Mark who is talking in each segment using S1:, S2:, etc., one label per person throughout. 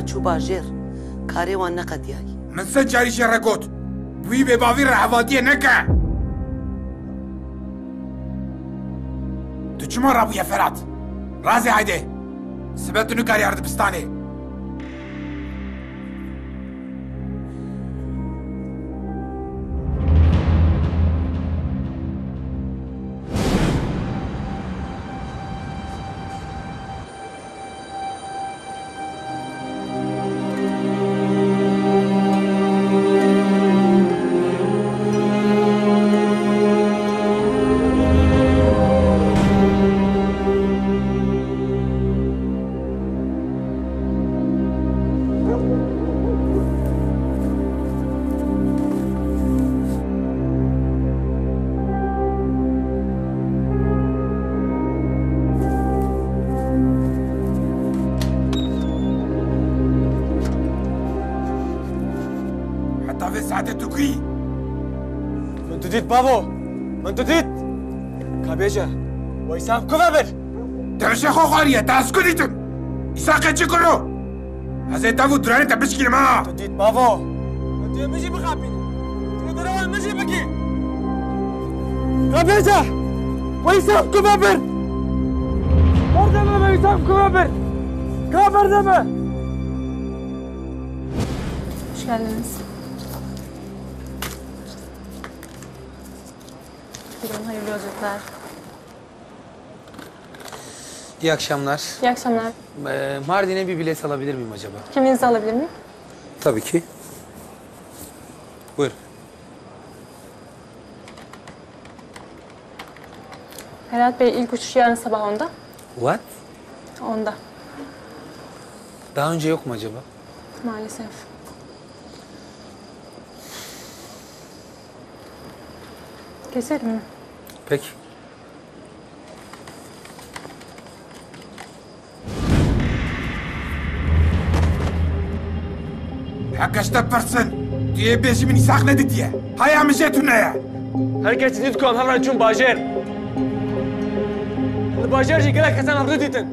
S1: ما ناتیه
S2: نا میساق را چوو باژێر کارێوان نەقەتیایی
S1: من سە جاری شێڕەگوت بووی بێباوی ڕەهەواتیە نەکە تو چما ڕابوویە فەرات ڕازێ هایدێ سبەتن و کاری هەردبستانێ
S3: ویسام کبابر
S1: تمشي خو خارية تاسكتيتم إساقة تشكرو هذا تابو دراني تبشكي ما
S3: تدید بابا من تدید مجي بخابين تدید روان مجي بکی کابیجا ویسام کبابر بردمه ویسام کبابر کابر deme.
S4: Hoş geldiniz. Buyurun hayırlı yolculuklar.
S5: İyi akşamlar.
S4: İyi akşamlar.
S5: Ee, Mardin'e bir bilet alabilir miyim acaba?
S4: Kimliğinizi alabilir miyim?
S5: Tabii ki. Buyur.
S4: Ferhat Bey ilk uçuş yarın sabah 10'da.
S5: What?
S4: 10'da
S5: Daha önce yok mu acaba?
S4: maalesef. Keserim mi?
S5: Peki.
S1: Arkadaşlar person diye beşimin sakladı diye. Hayamı jetunaya.
S3: Herkes nit kom hemen çun bajer. Bajer jikala kasan avru ditin.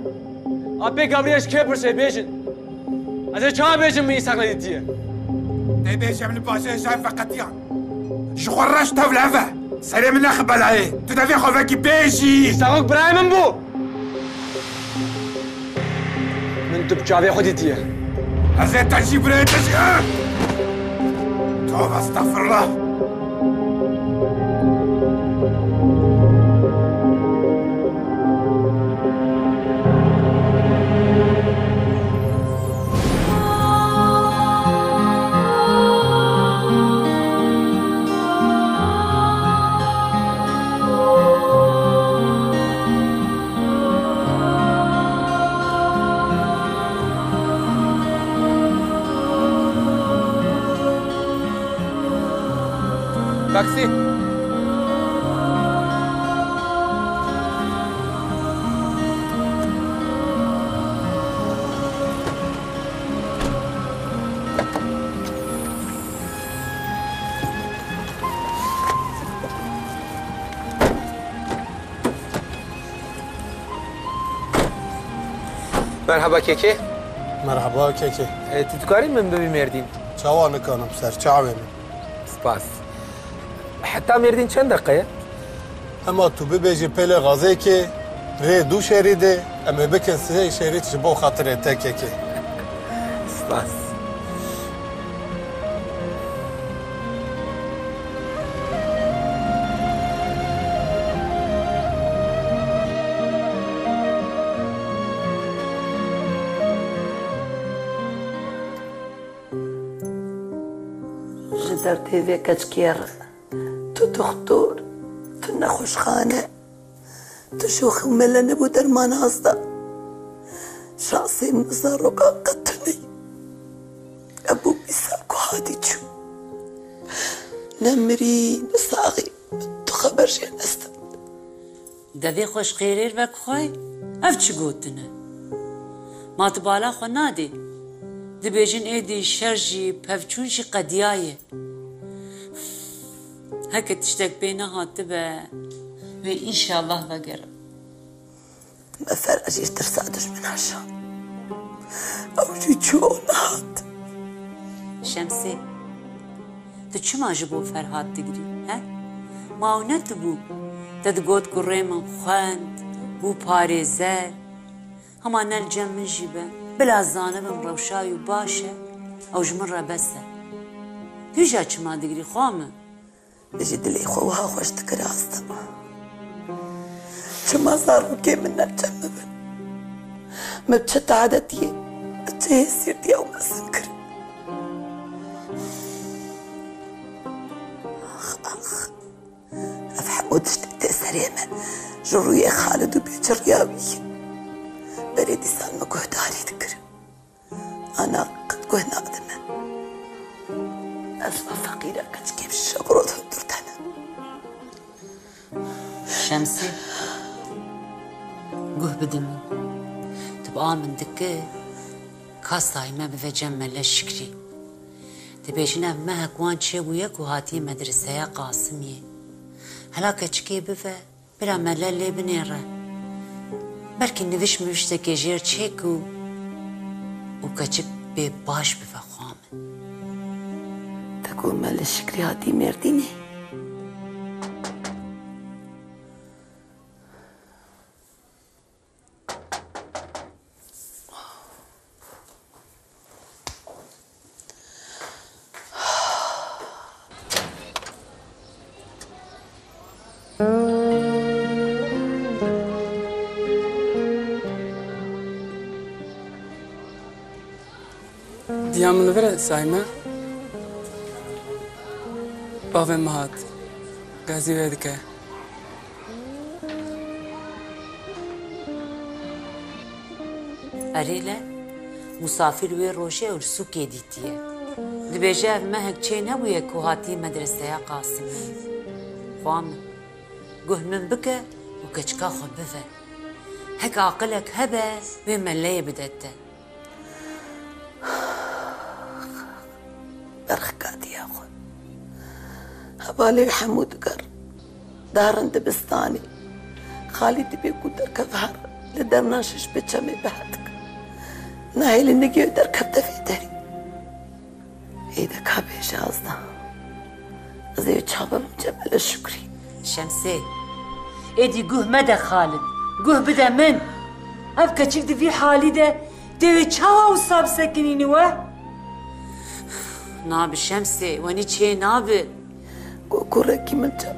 S3: Ape gabriyaş keper şey beşin. Aza çağ beşin mi sakladı diye.
S1: Ne beşimin bajer jay fakat ya. Jukharraş tavlava. سري من اخ بلعي تدافي خوفك
S3: بيجي ساقوك براي من بو من
S1: تبجافي خديتيه Gazetas e bretas! Ah! Toma,
S5: está! Merhaba Keke.
S6: مرحبا ککی
S5: Ee, تذكرين من ببي مردين
S6: چاوانı kanım ser çavemi.
S5: سباس حتى مردين چند دقيقة؟
S6: Ama tu bibêjî pêlê gazê ki rê du şerî de em ê bikin sê şerî
S2: زر تيفي كتكير تو دكتور تو نخوش خانه تو شوخ ملنا بودر مناصة شخصي مزارك ابو أبو بيساكو هاديتشو نمري نساغي
S7: تو خبر شي نستا. دادی خوش خیریر و کخوای؟ اف چی گوتنه؟ ما تو بالا خو نادی. دی ایدی شرجی پفچونشی قدیایی Hak etiştek beyni hatibe ve
S2: inşallah ve gerem. Mefer acıytır sadüş min aşağı. Avcı çoğunat.
S7: Şemsi, tu çim acı bu Ferhat digri, he? Maunet bu. Tad got kurremin khand, bu parezer. Hama nel cemin jibe, bila zanibim revşayu başe, avcımın rabese. Hüja çima
S2: digri, khomim. جد الإخوة وهاوشت كراست. تما صاروا كاملنا تجمد ما بتشت عادتي بتشهي سيرتي أو ما سكر أخ أخ أف حمود شتيت سلامة جروية خالد وبيت الرياوي بريدي سالمة كهداري تكر. أنا قد كهنا أدمه أسمى فقيرة كتجيب الشبروت هدرتنا
S7: Şemsi Guh bidin min Tu bi min dike Kastayê me bive cem me leş şikrî Dibêjin ev mehek wan çêbûye ku hatiye medreseya Qasimiye Hela keçikê bive bira me le lê binêre Belkî niviş
S2: تكون مال الشكري هاتي مرديني
S8: Diyan min vere sayma.
S7: باوێ مهات قازي وێ أريلا مسافر وێ روشي ورسوكي ديتي دیتیە دبێژە مەهک چێ نەبووە کو هاتی قاسم قاسمی خوام گوه من بکە وكتشكا خبفا هك بفە هەک عقلك هەبە وێ
S2: مەلەیە بدەتە بەرخکە هبالي حمود قر دارن دبستاني خالد بيكو دركب هر لدرناشش بتشمي بهتك نايل النجي دركب في دري إذا كابيش أصلا زي تشابه مجمل الشكري
S7: Şemsê, êdî guh me de Xalid, guh bide min. Ev keçik di vî halî de devê çawa wisa bisekinînî we? Nabi Şemsê, wenî çê nabi.
S2: كو كوكورا كوركي من تم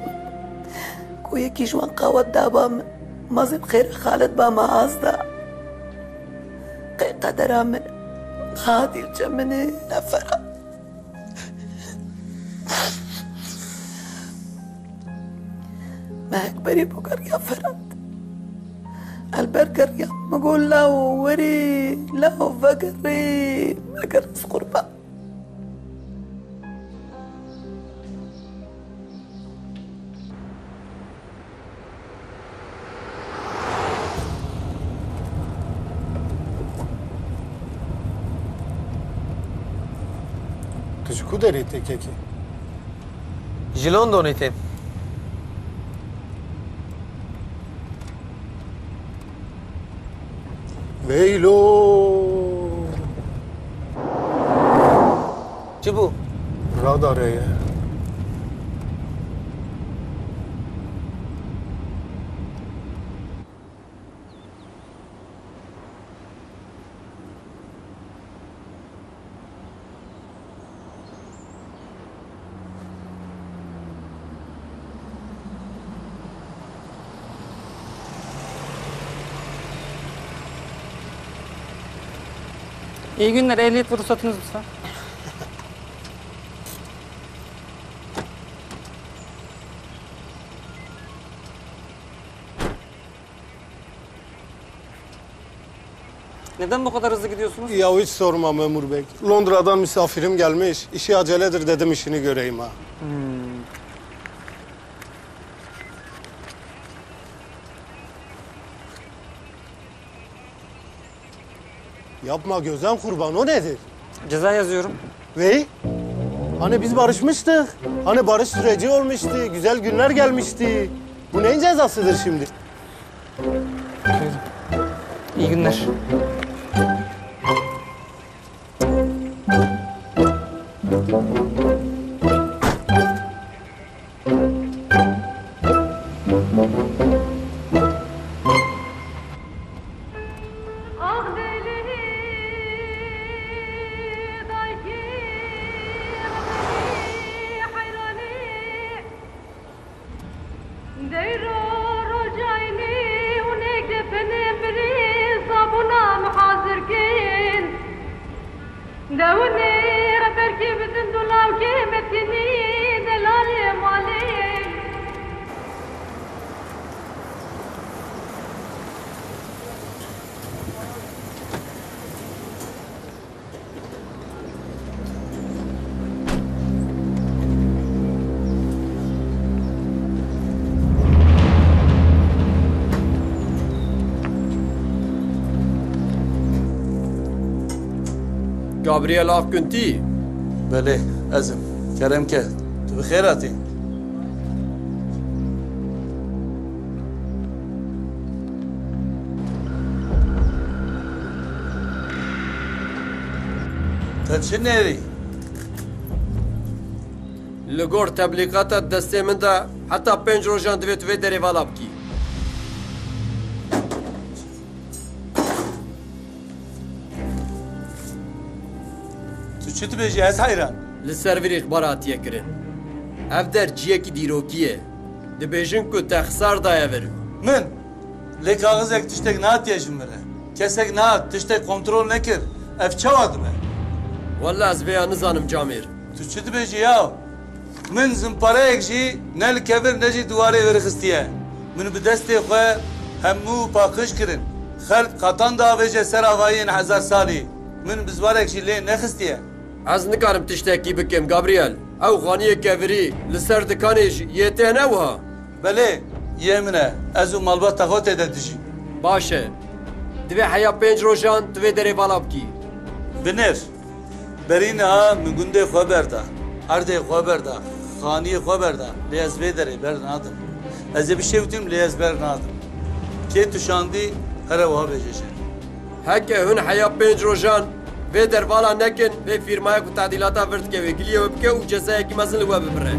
S2: كويكي جوان قاوة دابا مازي خير خالد باما هازدا. قي قدرها من هادي الجمني نفرا ما هكبري بوكر يا فرد. البرجر يا مقول له وري له فقري
S6: ما قرص قربان Tê kekê?
S5: Ji Londonê tên.
S6: Veylo!
S5: Çi bû?
S6: Radarê ye.
S8: İyi günler. Ehliyet ruhsatınız lütfen. Neden bu kadar hızlı gidiyorsunuz?
S6: Ya hiç sorma memur bey. Londra'dan misafirim gelmiş. İşi aceledir dedim işini göreyim ha. Yapma gözden kurban o nedir?
S8: Ceza yazıyorum.
S6: Ve hani biz barışmıştık. Hani barış süreci olmuştu. Güzel günler gelmişti. Bu neyin cezasıdır şimdi?
S8: İyi günler.
S9: Gabriel Akgünti.
S10: بله ازم کرم که تو بخیر هاتی تا چه نیری؟
S9: لگور تبلیغات دسته من دا حتی پنج روزان دوید وی دری والا بکی.
S10: تو چی تو بیجی از حیران؟
S9: لسر ویر اخباراتیه کرن. اف در جیه کی دیروکیه. دبیجن کو تخسار دایه ورم.
S10: من لی کاغذ یک تشتک نات یجم بره کسک نات تشتک kontrol nekir ev çavadı mı?
S9: والله از ویا نزانم جامیر.
S10: Tu çi dibêjî ya? Min zimpareyek jî ne li kevir ne jî diwarê werixistiye. Min bi destê xwe hemû paqij kirin. Xelk qatan davêje ser avayên hezar salî. Min bi zwarek jî lê nexistiye.
S9: از نکارم تشتکی بکم گابریل. او غانیه کوری لسر دکانیش یته نوها.
S10: Belê, yê min e, ez û malbata xwe tê de dijî.
S9: باشه. دوی حیا پنج روزان دوی دری والا بکی.
S10: Binêr, berî niha min gundê xwe berda. Erdê xwe berda, xaniyê xwe berda. Lê ez vê derê ber nadim. Ez ê bir şey wîtim lê ez ber nadim. Kê tu şandî here wiha bêjeşe.
S9: هکه هن حیا پنج روزان وی دربالا نکن وی فیرمای کو تعدیلاتا ورد که وی گلیه و بکه و جزای کی مزن لوا ببره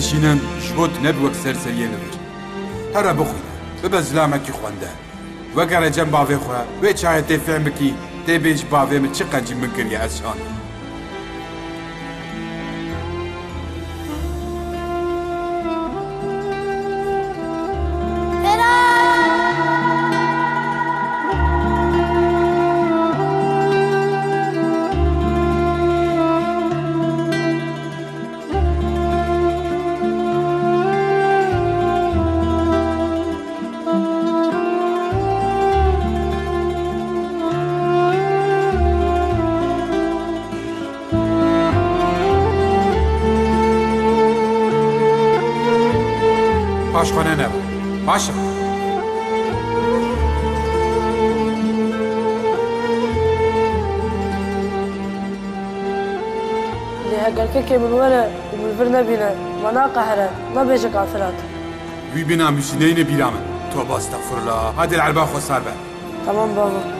S1: دشینن شوت نبوەک سەرسەریە لەبر هەرە بخوینە ببە زلامەکی خوندە وەگەڕە جەم باوێ خوێ وێ چاە تێفێن بکی تێبێژ باوێ من چ قەنجی من کردی
S11: ئەسانە هقلكك من ولا ومن فرنا بنا وانا قهرة ما بيجي كافرات
S1: وی بنا مشینین بیرامن تو با استغفرالله هادي العربا خو صار به
S11: تمام بابا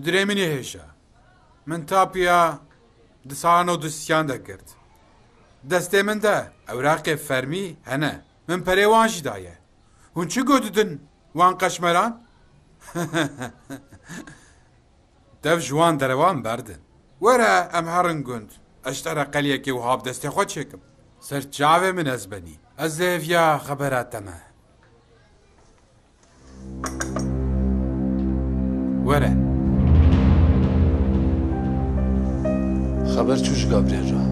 S1: درێ منی هێشە من تاپیا دسان و دوسیان دەکرد دەستێ مندا ئەوراقێ فەرمی من پەرێوانشی دایە هون چی گۆددن وان قەشمەران دەف جوان دەرەوان بەردن وەرە ئەم هەڕن گوند ئەشتەرە قەلیەکی و هااب دەستێ خۆ چێکم سەر چاوێ من ئەس لێڤیا خەبەراتەمە وەرە
S2: خبر چوش گابریل را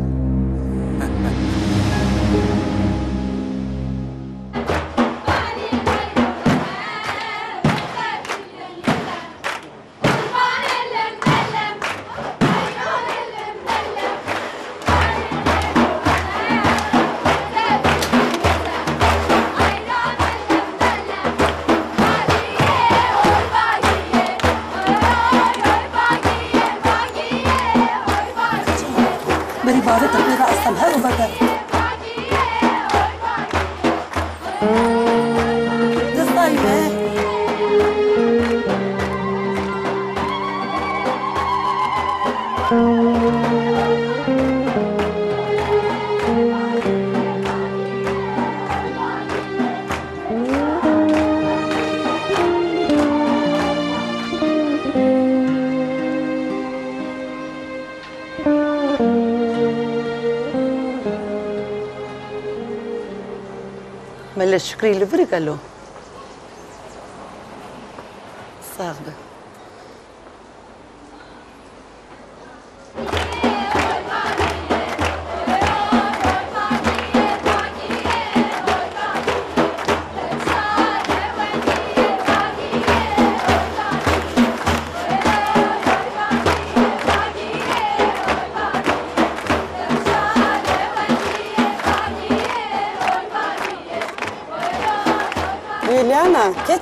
S12: Καλώ,
S4: Κρίλη, βρήκα.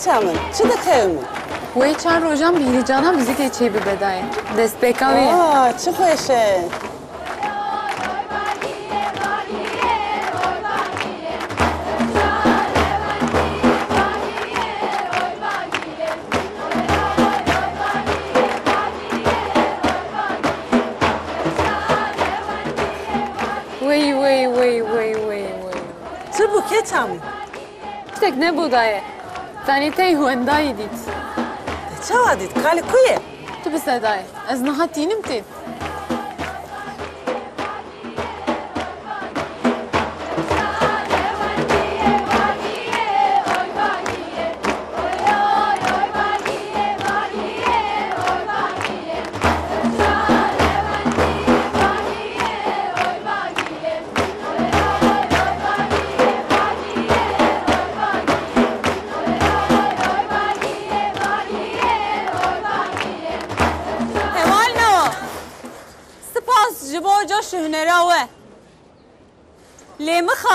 S4: Çam'ın çıdıkayım.
S13: Bu çağır hocam bir heyecana müzik geçeyi bir bedaya. Destekavye.
S4: Aa,
S13: çık eşe. Vay vay vay
S4: vay vay vay. Çıbuk ye Çam'ın. İşte ne budaya. Stanete i huen da i dit. Dhe qa
S14: dit, kale kuje? Të pëse daj,
S4: e znahatinit tit.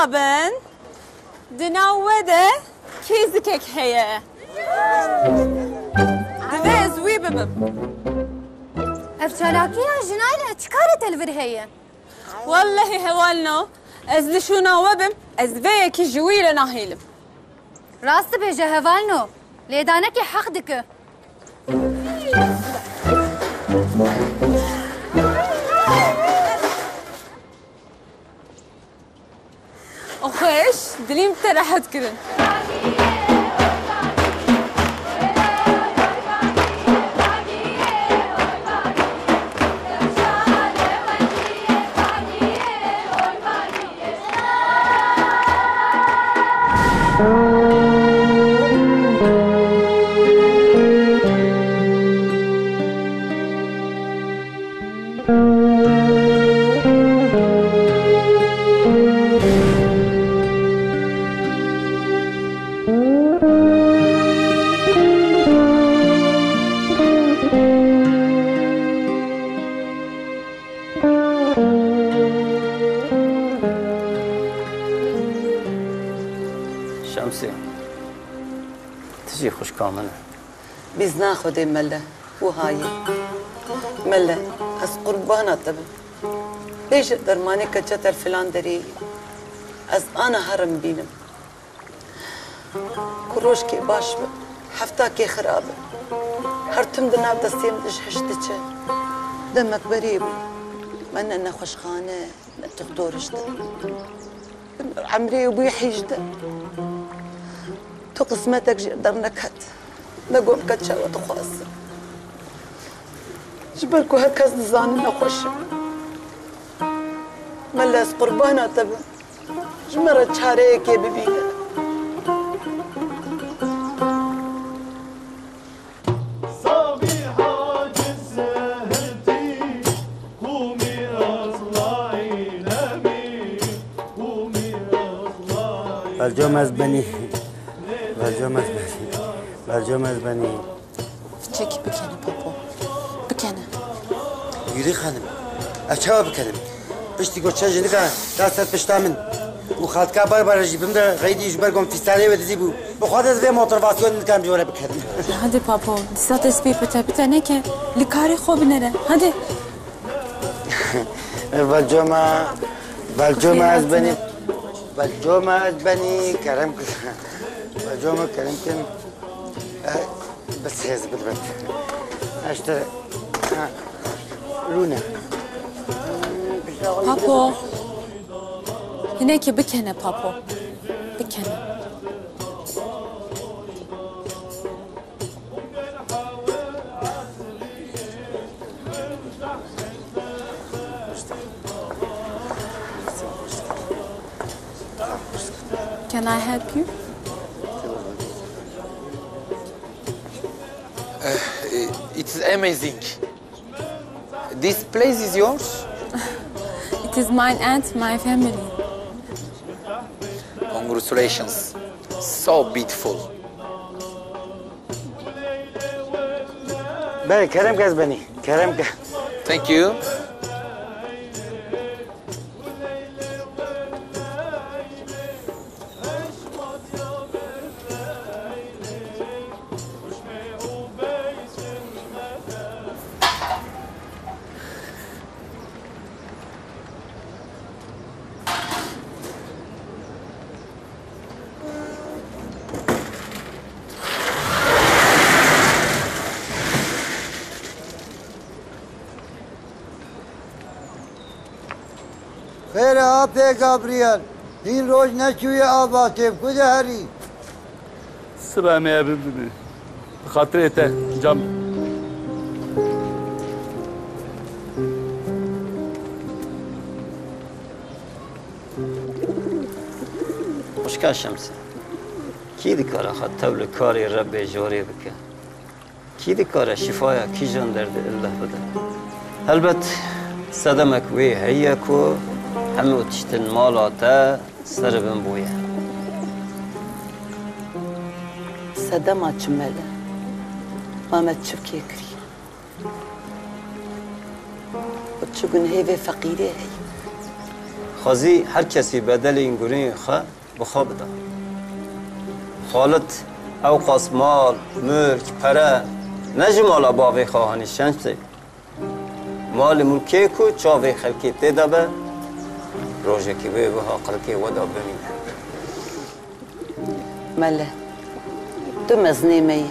S4: بن دناوده كيزكك هي دبي زوي ببم افشالاكيها جنايلها چكارت البرهية
S14: والله هوالنا ازلي شو ناوبم ازبيك
S4: جويلة ناهيلم راست بيجا هوالنا
S15: ليدانك حقدك دريم ترى
S12: حد كده. خودی مله و هایی مله از قربان قربانا بیش درمانی که چتر فلان داری از آن هرم بینم کروش کی باش ب. حفتا کی خراب. هر هرتم دنا دستیم دش حشتك. دمك بريب. من أنا خوش خانه تقدر عمري وبيحي جدا تو قسمتك جدر نكهت نگفت که چه تو خواست جبر که هر کس نزانه نخوشه من از قربان
S16: تبه جمره چاره که ببینه الجو مزبني الجو مزبني برجام از بنی.
S4: چکی بکنه پاپا؟ بکنه.
S16: یوری خانم. اچه بکنم پشتی گوچه جنی کنم دستت پشتا من. و خالد که بار بار جیبم در غیدی جبر گم فیستانه و دیزی بو. بخواد از به موترواسیون نکم جوره بکنم
S4: هدی پاپا دیسات اسپی پتا پتا نه که لکاری خوب نره. هدی
S16: برجام برجام از بنی. برجام از بنی کرم کن. برجام کرم کن. بس هز بدبت اشتر لونه
S4: پاپا اینه که بکنه پاپا بکنه Can I help you?
S5: It's amazing. This place is yours?
S4: It is mine and my family.
S5: Congratulations. So beautiful.
S16: Ben Kerem Gazbeni. Kerem Gaz.
S5: Thank you.
S16: گابریل این روز نچوی آباته کجا هری
S10: سبع ما ببني خاطريته جنب
S17: خوشکا شمسه کی دی کار خود تول کاری رب جاری بکه کی دی کار شفایا کی جان درد الله بده البته صدمك وی هيا کو همه تشتن مالاتا سر بن بويه
S12: سدما چمله ماما تشبكي كري وتشوفن هيفي فقيرة هي
S17: خازی هر کسی بدل این گونه خوا بخوا بده خالت او قاس مال ملک پره نجمالا باقی خواهانی شنسه مال ملکی کو چاوی خلکی روزی که به به عقل که ود مله تو مزنی می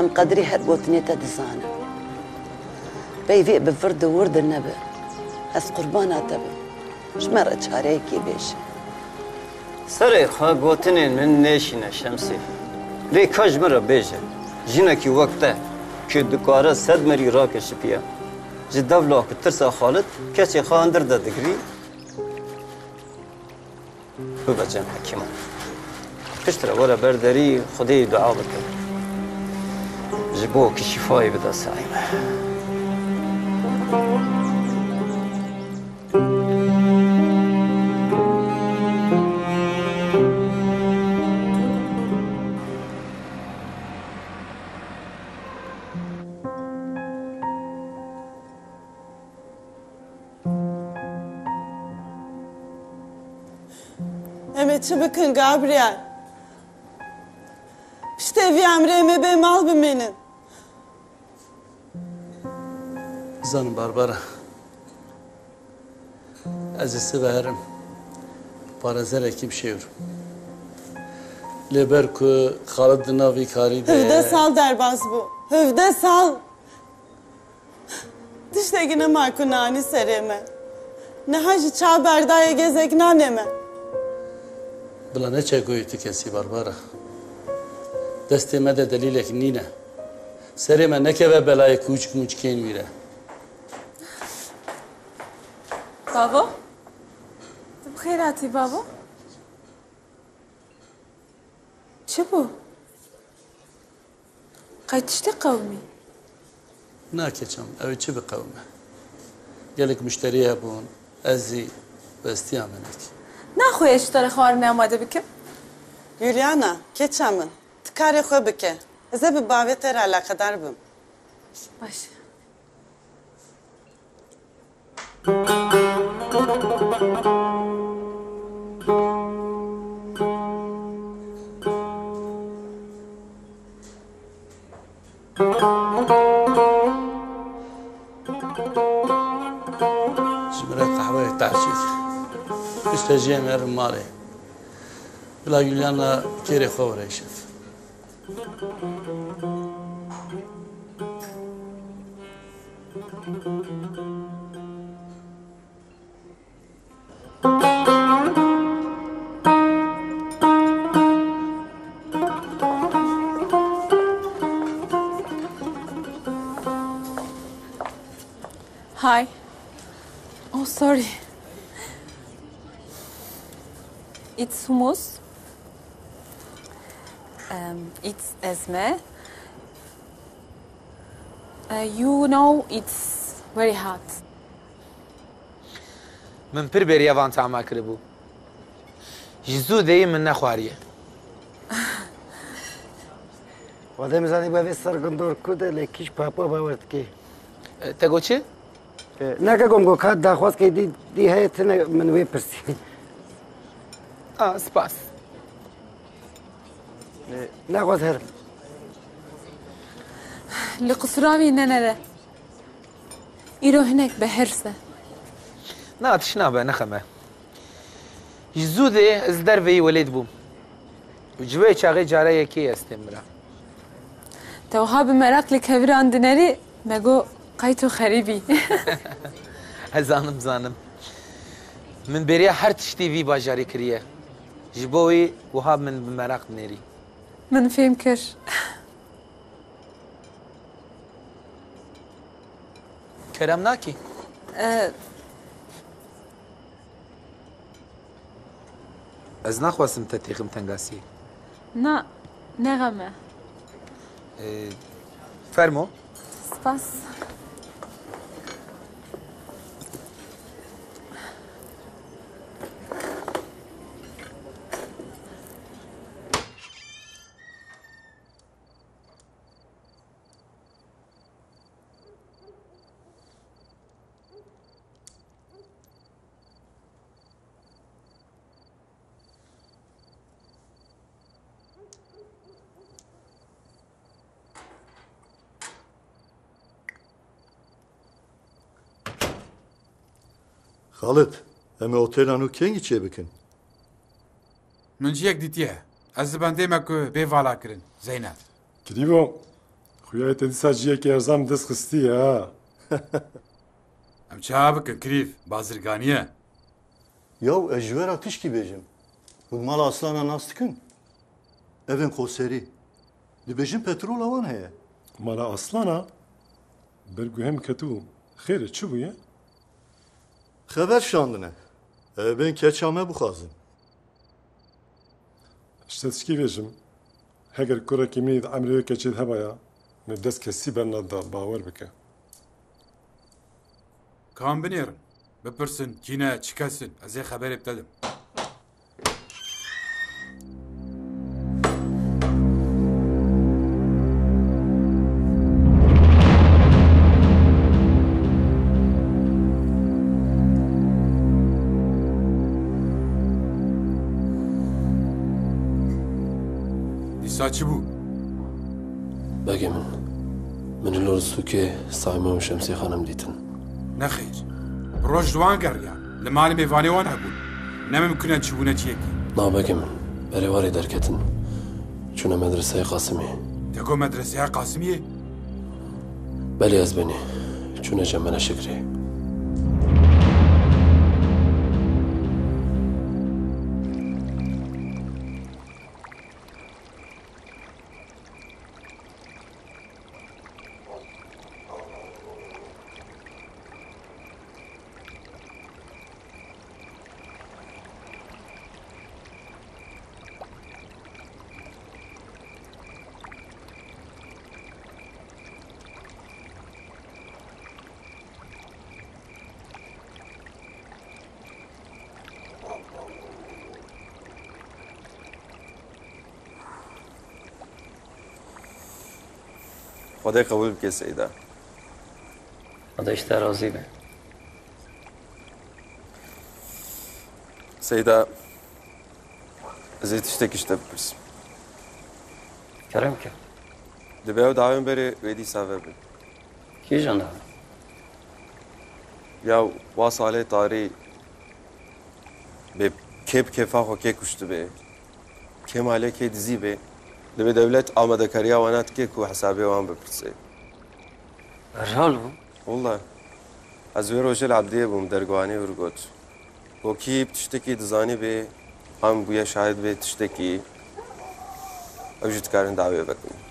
S12: ام هر بوت نیت دزان بی وی به فرد ورد نب از قربان آتب شما مرا کی بیش
S17: سر خواه گوتنین من نشین شمسی. لی کاش مرا بیشه. جینا کی وقته که دکاره صد مری را کشی پیا جدا ولو که ترسا خالد کسی خواه اندر دادگری. ببجم حکیمان. پشتر ولا برداری خدای دعا بکن. جبو که شفای بده سعیمه
S13: bakın Gabriel. Πιστεύει Amre be mal
S10: benim. Zanı Barbara. Azisi verim.
S18: Parazere kim şeyur. Leberku kalıdına vikari de.
S13: Hövde sal derbaz bu. Hövde sal. Dişte yine makunani sereme. Ne hacı çağ berdaya gezek naneme.
S18: bila neçekoyî tu kesî barbara destê me de delîlek nîne serê me nekeve belayê kûçik mûçikên wî re
S4: بابا تو بخیر هاتی بابا چه بو؟ قاید تشتی قومی
S18: nakeçam ew ê çi biqewme gelek müşterî hebûn ez zî westiya minek
S4: نه خویش
S13: داره خوار نماده بکم یولیانا که چمن؟ تکاری خوی بکه. از به باوی
S4: تر
S18: علاقه دار بم. باشه. Şimdi قهوه tahsil. Me erim malê bila kêrê xwe were şef
S4: Hi. Oh, sorry. It's hummus. Um, it's esme. Uh, you know it's very hot.
S5: من پر bêriya van tama kiribû ji zû deyê min nexwariye
S16: Wadê mizanî bevê sergindor ku de lê kîj papa bawer dike.
S5: te got çi
S16: Neke gom got kat daxwaz kê dî dî heye tune min wê pirsî.
S5: А, спас.
S16: نقاط هرم
S4: لقصرامي ننره. ايرو هناك
S5: بهرسه نا تشنابه نخمه. زوده از دروی ولید بوم. جوی چاقی جاره یکی هستم را
S4: توها به که لکبران دنری مگو قیتو
S5: خریبی. زانم زانم. من بریا هر تشتی وی باجاری کریه. ji bo wî wiha min bi merak binêrî
S4: من فهم كر
S5: kerem nakî
S4: أه
S5: ez naxwastim te têxim tengasî
S4: نا نغمة
S5: fermo
S4: سباس
S19: خالد ئەمە ئۆتێلان و کێنگی چێ بکەن
S1: من جیەک دیتیە ez di bendê ku bê vala kirin Zeynep.
S20: Kirivo, xuyayê te dîsa ciyekê erzam dest xistiye ha.
S1: Em çawa bikin kirîv bazirganiye.
S19: Yaw ez ji we re tişkî bêjim. Hûn mala aslana nas dikin? Evên koserî. Dibêjin petrola wan heye.
S20: Xəbər şandına. Ben keçamə buxazım. شتسکی ویژم هگر کرا کمی عمری کچید هبایا نه دست کسی برنا
S1: دا باور بکه کام بنیرم بپرسن کینه چکسن از یه خبر ابتدم چی
S18: بود؟ بگه من من لرزو که سایمام شمسی خانم دیتن.
S1: نخیر روش دوان گریا لمالی میوانی وان هبون نممکنه چی بونه چی یکی. نا
S18: بگه من بری واری درکتن
S21: چونه مدرسه قاسمی
S1: تکو مدرسه قاسمیه؟
S21: بله از بینی چونه جمعه شکری خدا قبول بکه سیده
S17: خدایش در راضی به
S21: سیده از ای تشتکیش بپرسیم
S17: کرم که
S21: دبه او دعویم بری ویدی سوه بی
S17: کی جانده
S21: یا وا ساله تاری به کپ کفا خو که دەبێ دەولێت ئامادەکاریا وانات کێک و حسابێوان
S17: بپرسێ ڕال
S21: بوو وڵە ئەز وێ عبدیه بوم بووم دەرگوانی ورگۆت وەکی تشتێکی دزانی بێ ئەم بووە شاید به
S3: تشتێکی ئەو ژتکارن داوێ بکەین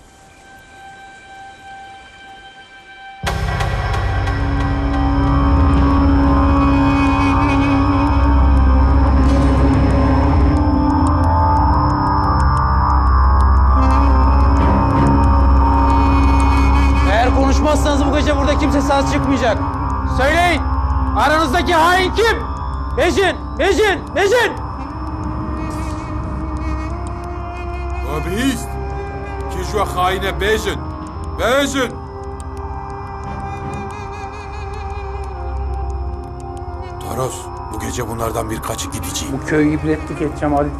S3: Söyleyin. Aranızdaki hain kim? Bejin, Bejin, Bejin.
S1: Abist! Ki şu haine bejin! Bejin! Toros, bu gece bunlardan birkaçı gideceğim.
S3: Bu köyü ibretlik edeceğim Halit.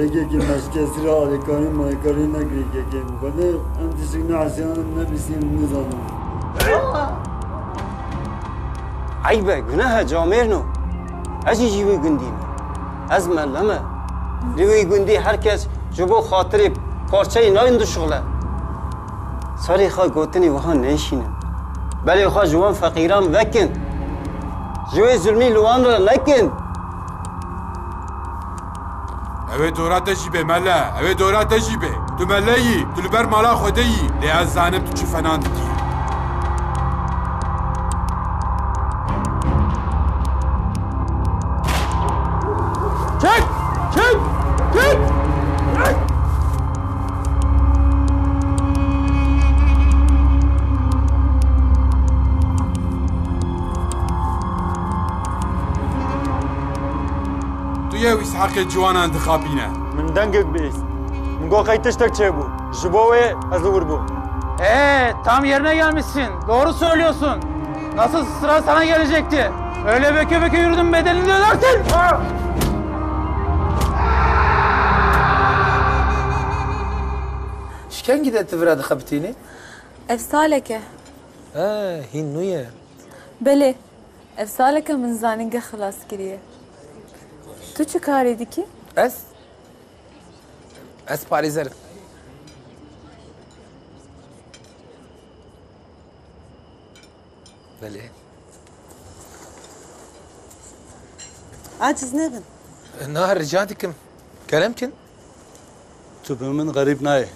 S19: Böyle ki meşkesiri alikani maykari ne ki ki böyle antisini asyanım ne bisim nizanım.
S17: عیبه گناه جامعه نو ازی جیوی گندی از ملمه لیوی گندی هر کس جبو خاطری پارچه ناین دو شغله ساری خواه گوتنی وها نیشینه بلی خواه جوان فقیران وکن جوی ظلمی لوان را نکن
S1: اوه دورت جیبه مله اوه دورت جیبه تو مله ای تو بر مالا خودی لی
S3: از زنم تو چی
S1: فناندی ye İshak Civanan dixapîne.
S19: Min dengek beyiz. Min goqay tiştek çebu. Jibo ve ez vur bu.
S3: Ee, tam yerine gelmişsin. Doğru söylüyorsun. Nasıl sıra sana gelecekti? Öyle beke beke yürüdün bedelini ödersin. Ha!
S5: شكان قد تفراد خبتيني؟
S4: Ev saleke.
S5: اه هي نوية
S4: Bele. Ev saleke min zanînge xilas kiriye. Tu çıkar ki?
S5: Es? Es Pariser. Deli.
S13: Aciz
S5: nevin? E,
S10: Na rica dikim. Kelemkin. Tübümün garip nayi.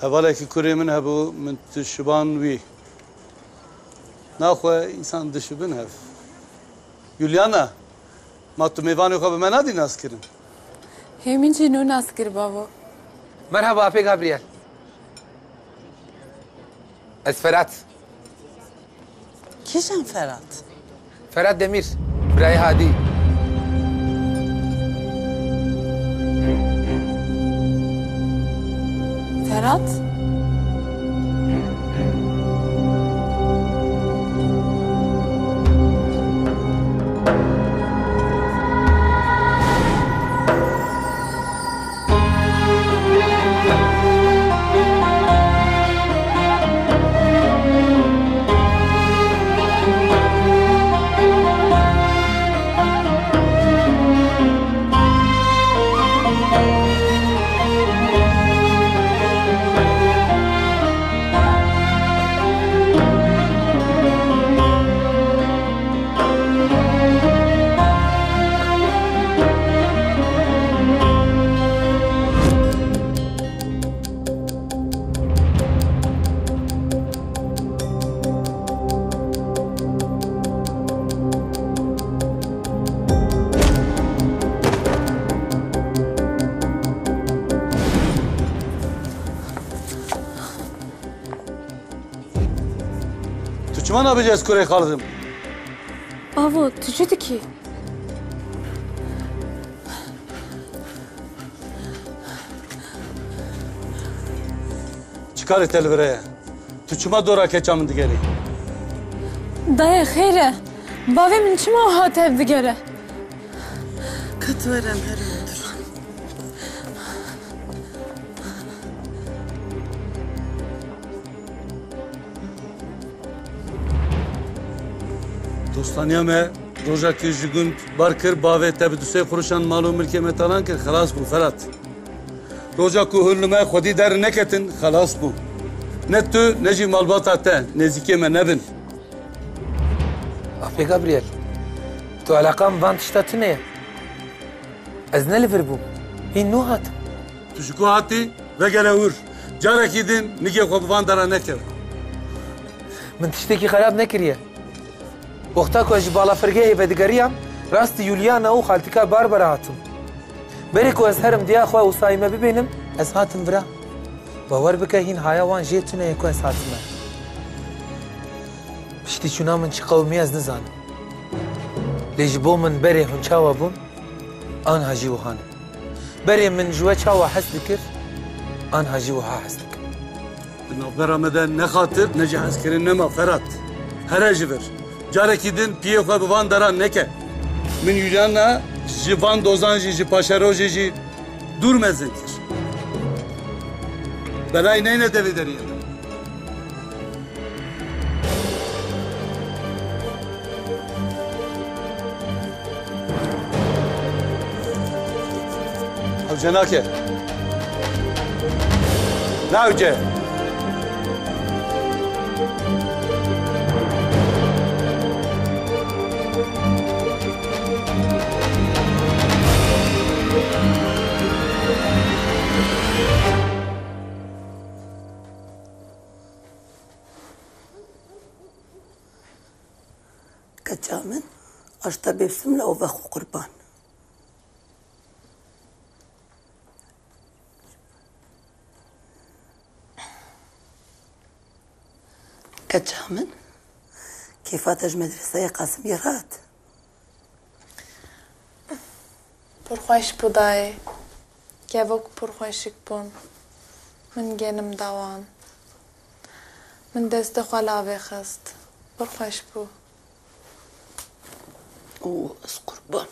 S10: Hevaleki kuremin hebu min tüşüban vi. Nakwe insan düşübün hev. Juliana. ما تو میوانی خواه به من ندی ناس کرن
S4: Hemin jî nû nas kir bavo.
S5: مرحبا في غابرييل اس فرات
S13: Kişen Ferhat?
S5: فرات دمير براي هادي
S4: Ferhat?
S10: Nabeceğiz kure kaldım.
S4: Bavo, tu çu dikî?
S10: Çıkar et elvereye. Tu çima dora keça min digeri.
S4: Dayê xêr e. Bavê min çima hat ev digere?
S13: Katverem her otur.
S10: Dostaniya me roja ki ji gund bar kir bavê te bi dusê xuruşan mal û milkê me talan kir xelas bû Ferhat. Roja ku hûn me xwedî der neketin xelas bû. Ne tu ne jî malbata te nêzîkê me nebin.
S5: Apê Gabriel, tu alaqam van tişta tu ne ye? Ez ne li vir bûm. Hîn nû hatim.
S10: Tu ji ku hatî vegere ûr. Carekî din nigê xwe bi van dera nekev.
S5: Min tiştekî xerab nekiriye. Balafirgehê vedigeriyam, rastî Yuliana û xaltika Barbara hatim. Berê ku ez herim diya xwe û sayî me bibînim, ez hatim vira. Bawer bike hîn haya wan jê tune ye ku ez hatime. Piştî çûna min çi qewmî ez nizanim. Lê ji bo min berê min ji we çawa hes dikir, an jî wiha hes dikir.
S10: Di navbera me de ne xatir ne jî hezkirin nema Ferhat. Here ji vir. Carekî din piyê xwe bi van dera neke. Min Yuliana ji van dozan ji paşerojê jî dûr mezin kir. Belayê neyne devê deriye. Evce nake. Ne
S2: جامن أجتبي أو وباخو قربان. كجامن كيف تج مدرسة يا قاسم يا
S4: رات بورخوايش بوداي كيفوك بورخوايشك بون من جنم داوان من دست خلاوي خست بورخوايش بو
S2: أو از قربان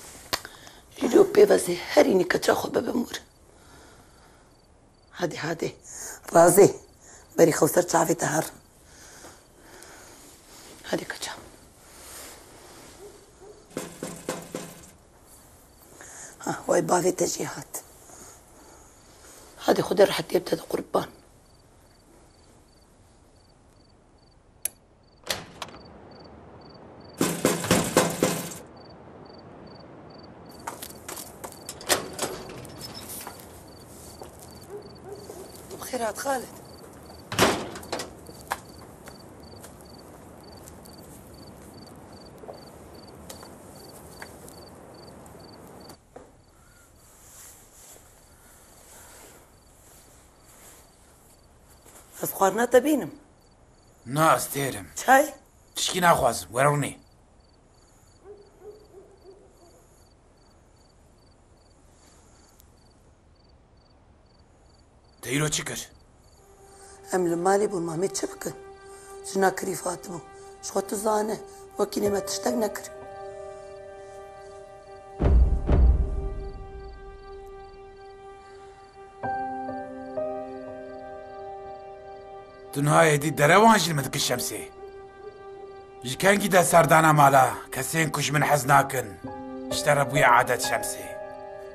S2: جلو بيبزي هريني كتراخو ببمور هادي هادي. رازي بري خوسر تعافي تهر. هادي كتشا ها واي بافي تجيهات. هادي خدي راح يبتدى قربان. از خواردنا تبینم
S1: ناز تێرم
S2: چای
S1: تشکی ناخوازم وەرەڕنێ دەیرۆ چی کرد
S2: ئەم لە مالی بوون مامێت چ بکەن ژنا کری فاتبوو شخۆ تو زانە وەکی نێمە تشتێک نەکرد
S1: دنیای دی دروان جل مدک الشمسه جكان كده سردانا مالا كسين كش من حزناكن. اشترى بويا عادة شمسي.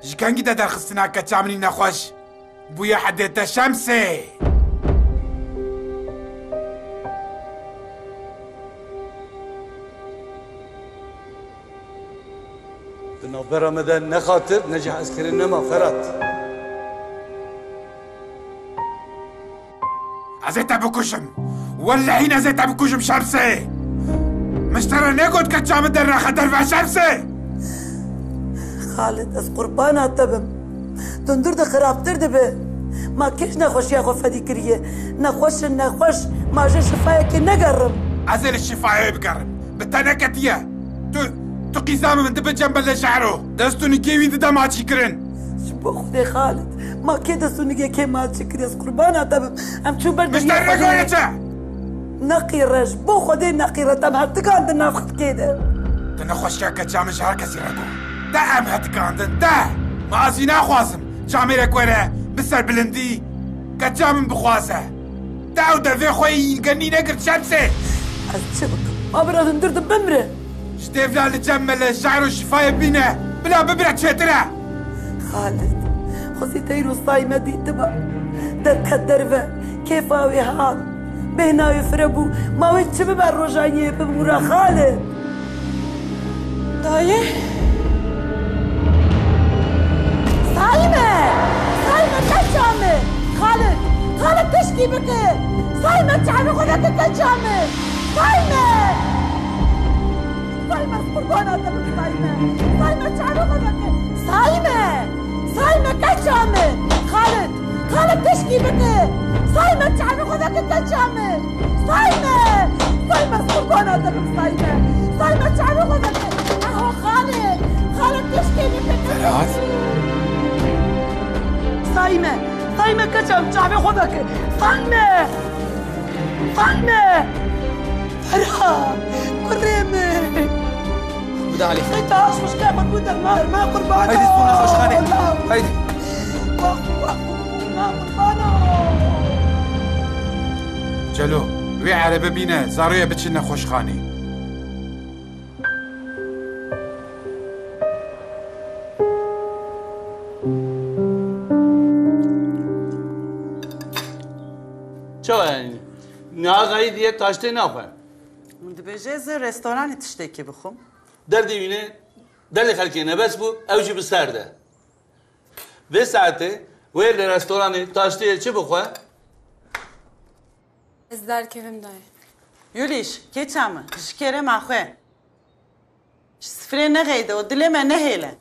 S10: جكان كده درخصنا كتعملي نخوش بويا حديت شمسي. نظرة مدى نخاطر
S1: نجح عسكري النما فرات ازيت ابو كشم. ولعين ازيت ابو كشم شمسي مش ترى نيكوت كتشام الدرا خدر في شمسي
S2: خالد از قربان تبم. دندور ده خراب تر ما كيش نخوش يا خود فدی كريه نخوش نخوش ما جي شفایه كي نگرم.
S1: ازل الشفایه بگرم. بتنکتیه تو تو قیزام من دبه جنبه شعره دستوني کیوی ده دماچی
S12: کرن؟ سبخ خالد؟ ما کێ دەستونیگە کێ ماچی کرێز قوربانە دەبم ئەم چوو بەر
S1: مشتەرەکەیەچە
S12: نەقی ڕێژ بۆ خودێ نەقیرەتەم هەرتگان دە نافخت کێدە
S1: تو نەخۆشیە کە جامش هەر کەسی ڕێگۆ دا ئەم هەتکاندن دا مازی ناخوازم جامێرە کوێرە بسەر بلندی. کە جامم بخوازە دا و دەvێ خۆی گەنی نەگرت شەمسێ
S12: ئەس چ بکەم ما برا هەندردم بمرە
S1: شتێڤلا لە جەممە لە شار و شفاە بینە بلا ببرە چێترە
S12: خالد. خزی تیرو سای مدید با دد خد درو کیف آوی حال. بهن آوی فربو ماوی چه ببر رو
S13: جانیه
S12: ببورا خاله دایه سایمه سایمه کچه خاله خاله تشکی بکه سایمه چه همه خودت تا چامه همه سایمه سایمه سپرگوان آدم سایمه سایمه چه همه سایمه صايمة تشامل خالد خالد تشكي بك صايمة که خذك تشامل صايمة صايمة سكونة دبك صايمة صايمة تعرف خذك أهو خالد. خالد تشكي بك
S1: راحت
S12: صايمة صايمة كشم تعرف خذك صايمة صايمة فرام كريمة
S5: بوده موجوده عليها
S12: انت مش كان موجوده النار ما قربانه
S5: هایدی السنه خشخانه هيدي
S1: ما جلو وی عربه بینه زارویه بچین
S10: خوشخانی چون نه غیدیه تاشته نخواه
S13: من دبجه رستوران تشته که بخوم
S10: دەردەوینێ دەری خەلکێ نەبەس بوو ئەوجی بسەردە vê saetê wê li restoranê taştiyê çi bixwe
S4: Ez derkevim dayı.
S13: Yulîş keça min ji kêrê maxwe ji sifrê nexeyde û dilê me nehêle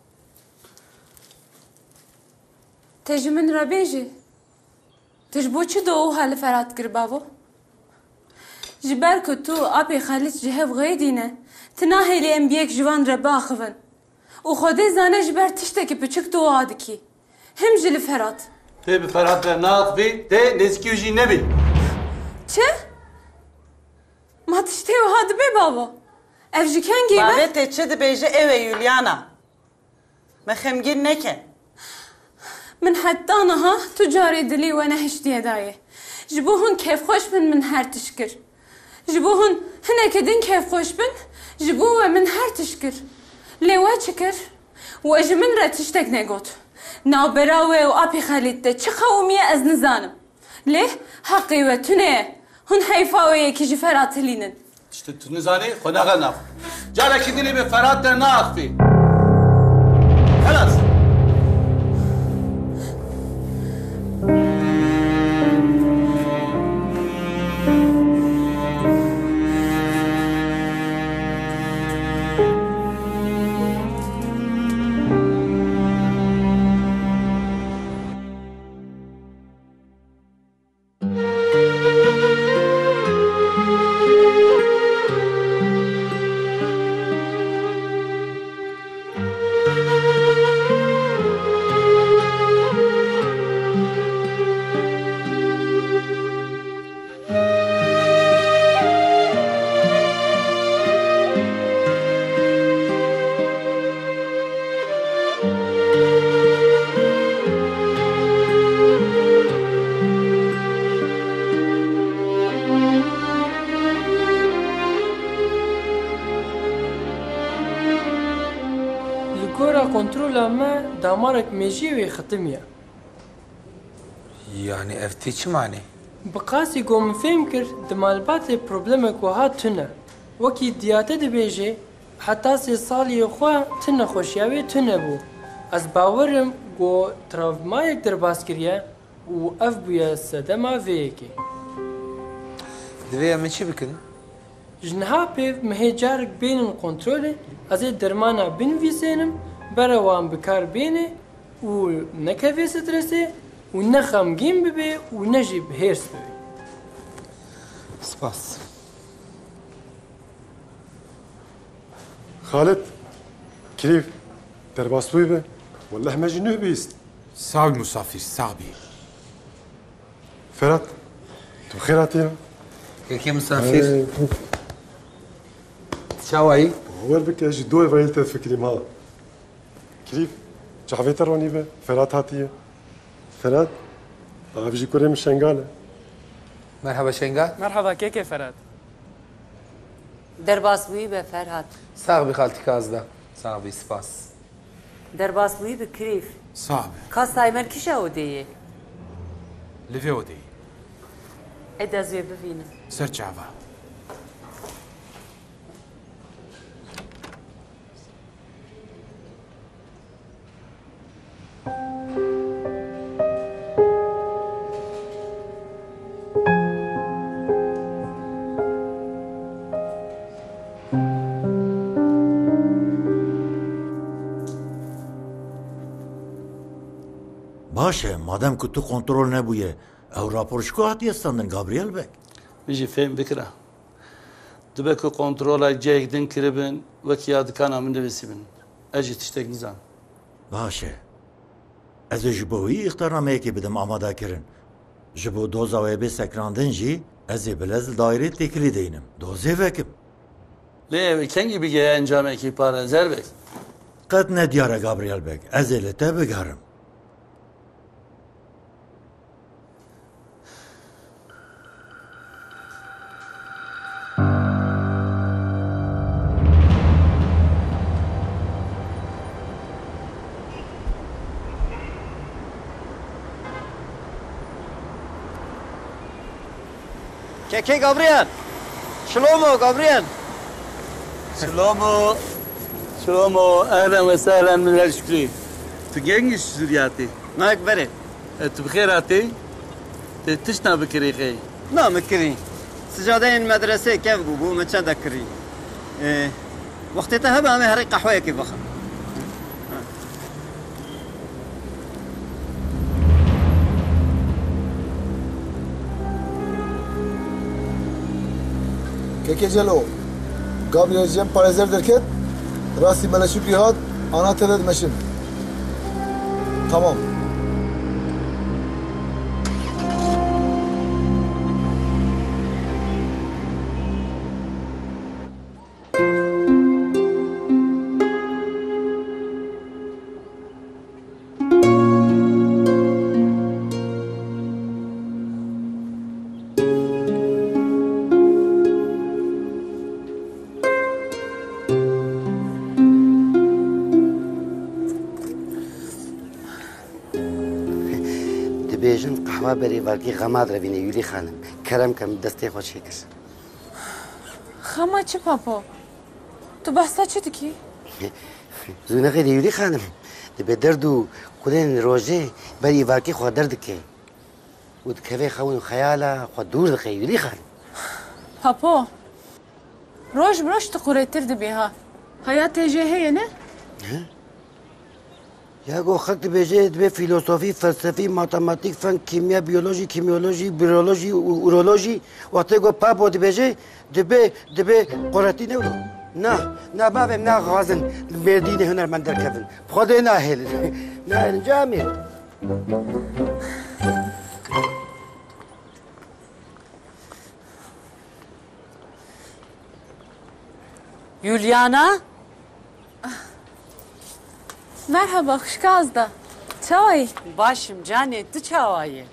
S4: Te ji min re bêjî. Te ji bo çi do جبر کو تو آبی خالیت جهف غیدی نه تنها هیلی ام بیک جوان را باخون او خودی زانه جبر تشته که پچک کی هم جل
S10: فرات تی به فرات به ناخ بی تی نزکی
S4: وجی نبی چه ما تشته و هاد بی بابا افجکن
S13: گیم بابا تی چه دی بیجه اوه یولیانا مخمگیر نکن
S4: من حتی آنها تجاری دلی و نهش دیدایه جبوهن کف خوش من من هر تشکر جبوهن هنا كدين كيف خوش بن جبوه من هر تشكر لوا تشكر واجي من را تشتك نقوت ناو براوي وابي خالد چه قومية از نزانم؟ ليه حقي وتنه هن حيفاوي كي جفرات لينن
S10: tu nizanî xwe nexe nax carekî dilê bi
S5: Tê çi manê?
S22: Bi qasî got min fêm kir di malbatê problemek wiha tune. Wekî diyate dibêje heta sê saliyê xwe ti nexweşiya wê tune bû. Ez bawerim got travmayek derbas kiriye û ev bûye sedema vêyekê.
S5: Divê em çi bikin?
S22: Ji niha pêv mehê carek bênin kontrolê ez ê dermana binivîsênim bere wan bi kar bêne û nekevê stresê و نه خمگین ببی و نه جی بهرس ببی
S5: سپاس
S20: خالد كيف درباس طيبة والله مجنون بيست.
S1: صعب مسافر صعبي
S20: فرات تو بخير عتيبة
S5: كيف مسافر؟ آه. شاوي
S20: هو بك أجي دوي فايلت فكري ما كيف شحفيت رونيبة فرات هاتيه فراد آبجی کریم شنگاله.
S5: مرحبا شنگال.
S23: مرحبا که که فراد؟
S7: درباس بوی به فرهاد.
S5: ساق بی خالتی کازده ساق بی سپاس.
S7: درباس بوی به کریف.
S1: صعب
S7: کاز
S1: تایمر کشه
S7: او دیه
S1: لفه او
S24: دیه مادام که تو کنترل نبویه او راپورش کو هاتیه استاندن گابریل بک
S10: بيجي فهم بكرة دبك كنترول جايك دين كربن وكي كان من دبسيبن اجي تشتاق نزان
S24: باشه از ji bo wî îxtarnameyekê bidim amada kirin ji bo doza wê bê sekrandin jî ez ê bilez li dairê têkilî deynim dozê vekim
S10: ليه كان بيجي انجام كي بارا زربك
S24: qet ne diyare Gabriel bek ez ê li
S25: Okej, Gabriel. شلومو جابريل
S10: شلومو شلومو اهلا وسهلا من الشكري
S26: تجينيش زرياتي
S25: نايك بري
S10: انت بخير هاتي تشنا بكري خي
S25: لا مكري سجادين مدرسة كيف بو ما تشدكري ايه وقتها هبا هري قحوة كيف بخر
S27: Keke Celo, Gabriel Cem Parezer derken Rasti Meleşük Rihat ana teled meşin.
S16: قەحوا بەریڤارکی غەماد ڕەبینە یولی خانم کەرەم کەم دەستی خۆشی کرد
S4: خەما چی پاپۆ تو بەستا چی دکی
S16: زوو نەخێری یولی خانم دەبێ دەرد و کولێن ڕۆژێ بەریڤارکی خوا دەردکێ و دکەوێ خەون و خەیالە خوا دوور دقی یولی خانم
S4: پاپۆ ڕۆژ ڕۆژ تو قورێتر دەبێ ها هەیە تێژێ هەیە نە
S16: یکو خط بیجه به فلسفی فلسفی ماتماتیک فن کیمیا بیولوژی کیمیولوژی بیولوژی اورولوژی. وقتی گو پاپو به بیجه دبی دبی قرتی نه نه بابم نه غازن. مردین هنرمند در کفن. خود
S7: نه هل. نه انجامی یولیانا؟
S4: Merhaba, hoş geldin. Çay.
S7: Başım canê tu çawaye.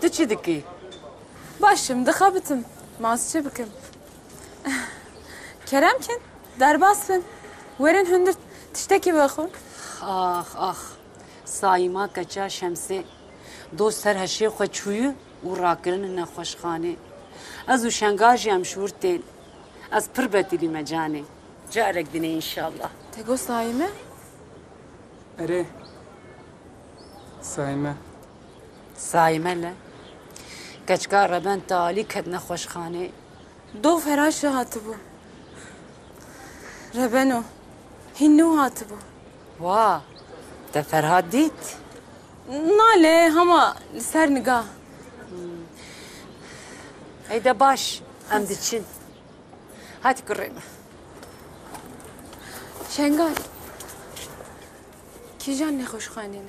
S7: Tu çi dikî?
S4: Başım dixebitim. Masçe bikim. Keremkin, derbas bin. Werin hundir tiştekî bexwe.
S7: Ah ah. Sayîma keça şemsê. Dost ser heşê xwe çûyî û rakirin nexweşxanê. Ez û şengajiyam şûr tên. Ez pir betilî me canê. Carek dinê inşallah.
S4: Tego sayime?
S23: اره سایمه
S7: Saime le. Keçka reben talî ket nexweşxanê.
S4: Dov heraşe hatibû. Rebeno. Hinnu hatibû.
S7: Wa. Te Ferhat dît?
S4: Nale hema li ser nigah.
S7: Heyde baş. Em diçin. Hadi kurrê me.
S4: شنگال
S5: کی جان خوشخانینه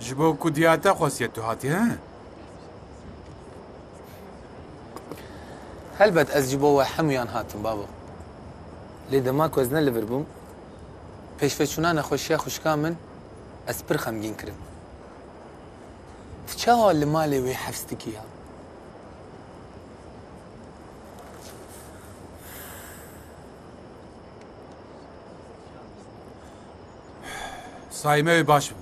S5: جبو کودیاتا خاصیت تو هاتی ها؟ هل بد از جبو و حمیان هاتم
S1: بابا. لیده ما وزن لبر بوم. پیشفچونا نخوشیا خوشکامن از پر خمگین کرد. تشاوى اللي مالي ويحفزتك إياه. صايمة باش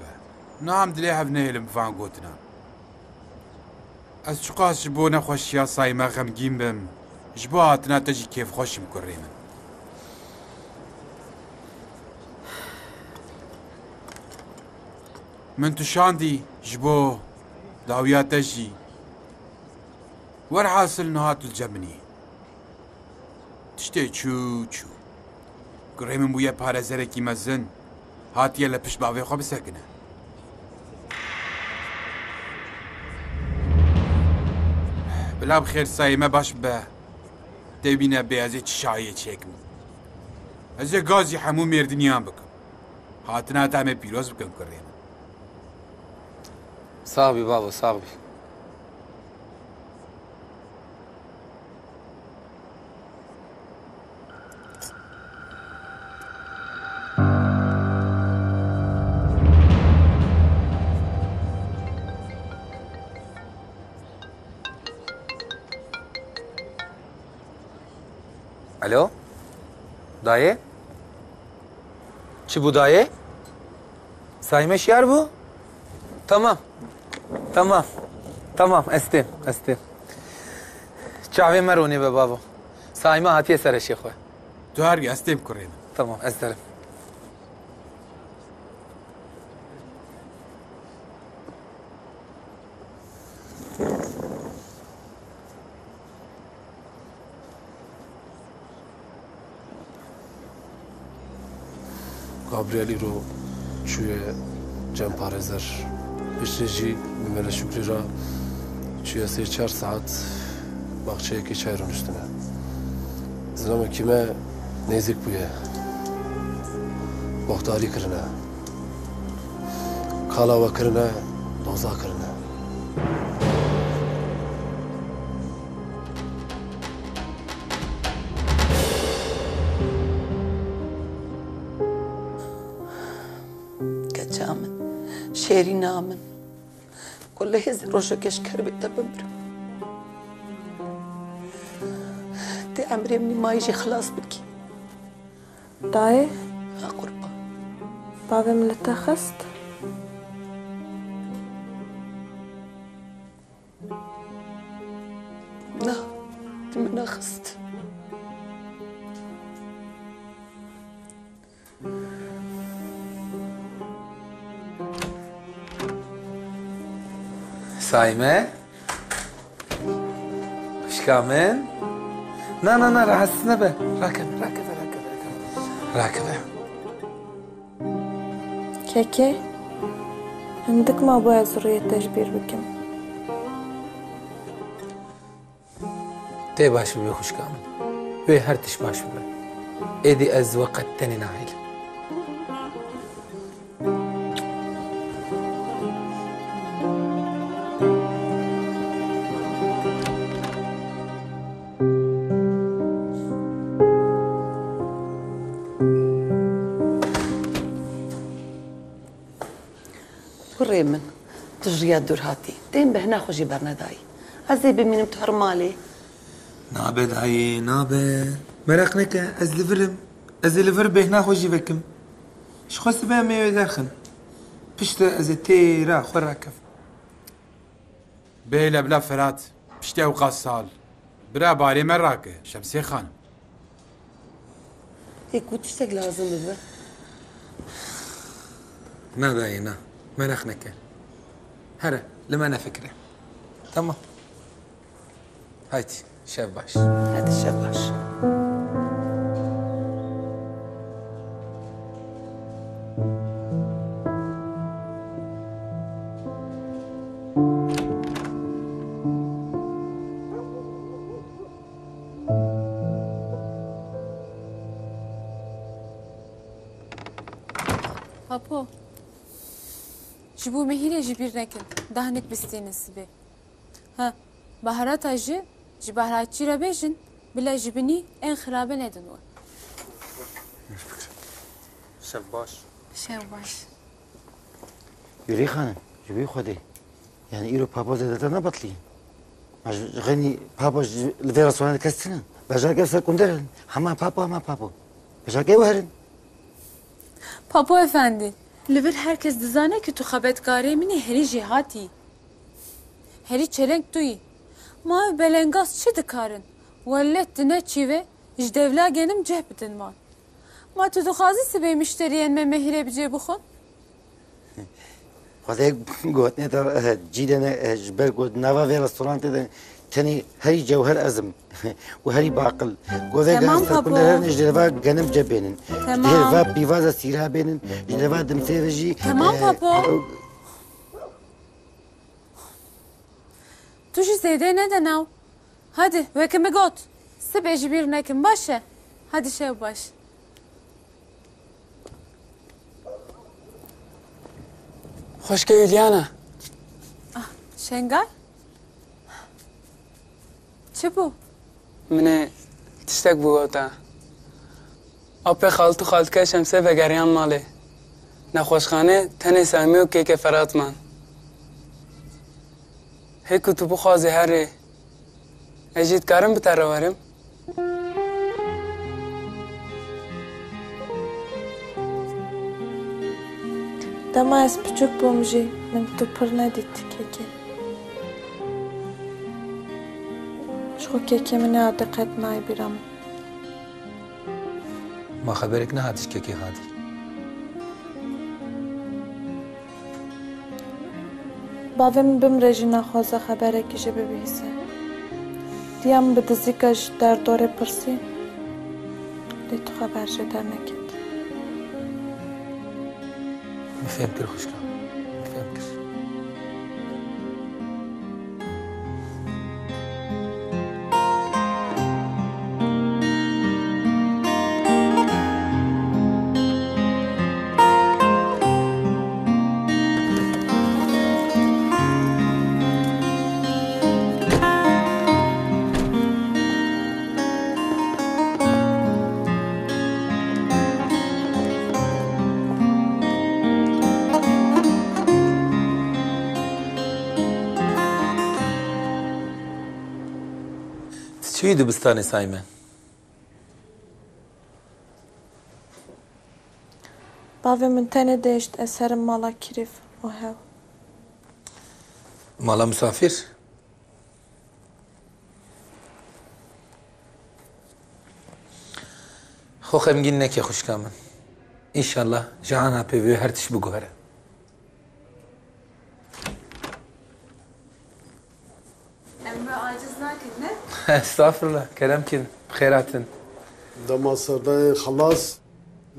S1: نعم دليها بنيلم فان قوتنا. از چقاس جبونه خوش یا سایما غمگین بم. جبو هاتنا تجي كيف خوش مكرين من تشاندي جبو داویا ور حاصل نهات جەمنی تشتی چو چو گره من بووە زرکی مزن هاتیە لە پشت باوێ خۆ بسەکنە بلاب سایی ما باش بە دەبینە ازی چشایی چێکم ازی گازی هەموو مێردنیان بکن هاتنا تا همه پیروز بکن کڕێن
S5: Sağ bî babo sağ bî Alo? Dayı? Çi bu dayı? Sayme şiar bu? Tamam. تمام، تمام استم استم چاوی مرونی به بابا سایما هاتیه سرش خو تو
S1: هرگی استم کرین تمام استرم گابریلی
S5: رو توی جمپارزر
S28: Gabrielî ro çûye cem parêzer piştî jî bi me şükrî ra çûye sê çar saet baxçeyekî çay rûniştine zilamekî me nêzik bûye boxdarî kirine kala
S2: લેઝ روشكش كربت بمر تي عمري مني ما يجي خلاص
S4: بكي. طاي؟ قربة.
S2: طابة من التخست؟
S5: Sayme? Xuşka min? Na na na rahatsız nebe. Rakibe rakibe rakibe. Rakibe.
S4: کێکێ هەندێکما بۆە زڕیە تەشبیر بکەم
S5: Tê baş bibe xuşka min. Wê her tiş baş bibe. Êdî ez weqet tenê nahêlim. جيا دور هاتي تين بهنا خوجي برنداي. ازي بمين متحرمالي نابد هاي نابد. مرقنك از لفرم. از لفر بهنا خوجي بكم شخص بها
S1: ميو داخن بشتا از تيرا خوراكف بيلا بلا فرات. بشتا اوقات سال. برا باري
S2: مراكه شمسي خان يكو تشتاق
S5: لازم بذبه ما باينه ما نخنكه هره لما أنا فكرة. تمام؟ هاتي شاف
S2: باش هات الشاف
S4: باش ji bir nekin dahinek bistêne sibe. Ha baharata jî ji baharatçî re bêjin bila ji en xirabe nedin we. Şev baş.
S16: Şev baş. Yüreği hanım, jibi xwedê. Yani îro papa zedeta nebatilîn. Genî papa ji li vê rastwanan dikestinin. Bejakev serkundar herin. Hema papa hema papa. Bejakev herin.
S4: Papa efendi. Li vir herkes dizane ki tu xebetkarê min ê herî jê hatî. Herî çeleng tu yî. Ma ev belengaz çi dikarin? Wellet dine çîvê ji devla genim ceh bidin man. Ma tu dixwazî sibê müşteriyên me mehirê bicê bixwin?
S16: Xwedê gotinê te eh, cîdenê eh, ji ber gotinava vê restorantê ده تنی هری جوهر ازم و هری باقل گوزه
S4: Tamam
S16: گرست
S4: baba.
S16: کنه جلوا گنم جبینن
S4: Tamam.
S16: جلوا بیواز سیرا بینن جلوا دمسه وجی
S4: Tamam papo. Tu ji zêdê nede nav. Hadi vekimi got. Sibê ji bîr nekin baş e. Hadi şev baş.
S23: خوشگه bu?
S4: Mine tiştek bu
S23: gota. Ape xaltu xaltka şemse ve geryan mali. Nexweşxane tenê Samî û kêke Feratman. Hê ku tu bixwazî herê, ez jî dikarim bi te re werim?
S4: Dema ez piçûk bûm jî min. min.
S5: ما خبرك نه هاتش كيكي هادي
S4: Bavê min bimre jî naxwaze xeberekî ji bibihîse. Diya min bi dizîka ji derdorê pirsî. Lê tu xeber ji derneket.
S5: مفهم كل خوشكا چی دبستانی سایمه
S4: Bavê min tenê değişt eserim mala kirîv û hev.
S5: مالا مسافر خو خمگین نکی خوشکا من ایشالله جهان پیوی هر تش بگوهره
S4: Emre aciz nakin ne?
S5: Estağfurullah. Keremkin. Khairatın.
S20: Damasarda halas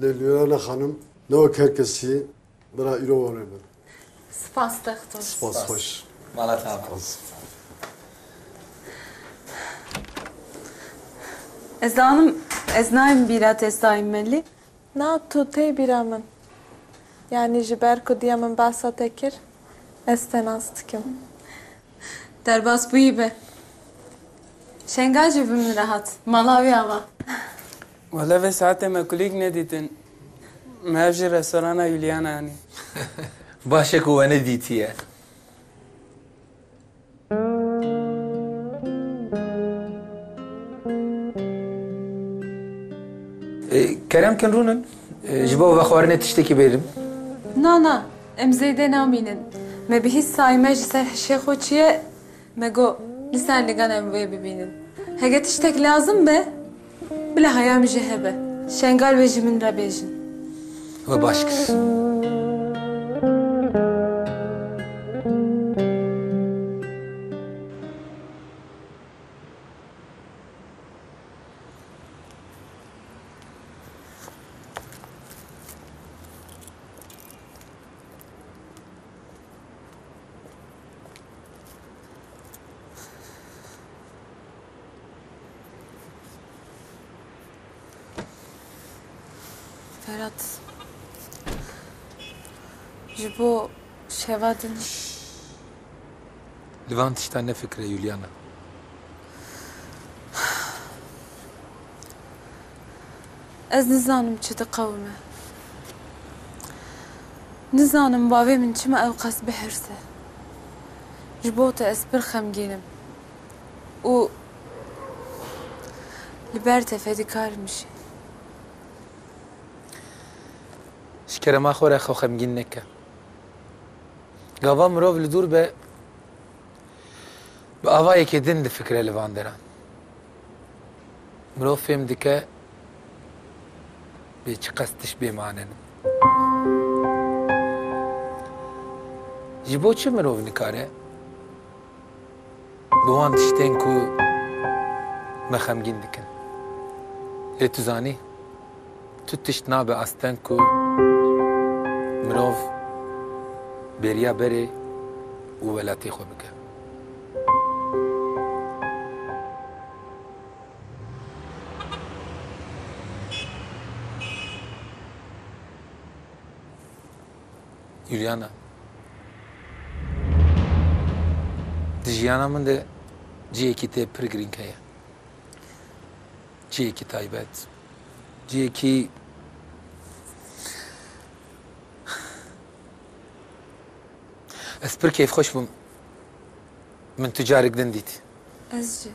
S20: Leylana hanım ne o kerkesi bana ilo var hemen.
S4: Spas tahtos.
S20: Spas hoş.
S5: Malat hafız.
S15: Ezda eznayım bira
S4: testayim melli. Na tutey biramın. Yani jiberko diyemem bahsa tekir. Estenaz tıkım.
S15: Derbas bu iyi be. Šengaj živim rahat, Malavi hava.
S23: Walave saate me kolik ne ditin. Me ji restorana
S5: Juliana yani. Başa kuvene ditiye. E, Kerem kan runin. E, ji bo vexwarinê tiştekî bêrim.
S15: Na na, em zêde namînin. Me bihîst sayme ji ser me got li ser ligan em vê bibînin. Hege tiştek lazım be, bile haya min jî hebe. Şengal ve ji min re bêjin.
S5: Ve baş
S4: şeva din
S5: Li van tiştan nefikire Yuliana.
S4: ez nizanim çi diqewime nizanim bavê min çima ew qas bihirse ji bo te ez pir xemgînim. Û li ber te fedîkarim jî
S5: Ji kerema xwe re xwe xemgîn neke. Gava mirov li dûr be bi avayekê din difikire li van deran. Mirov fêm dike bê çi qes tiş bêmanenin. Ji bo çi mirov nikare? Bi ku me xemgîn dikin. Lê tu zanî, tişt nabe asten ku mirov bêriya berê û welatê xwe bike. Yuliana. Di jiyana min de ciyekî tê pir girîng heye. Ciyekî taybet. Ciyekî از پر کیف خوش
S4: بم من تجاری کدن از چه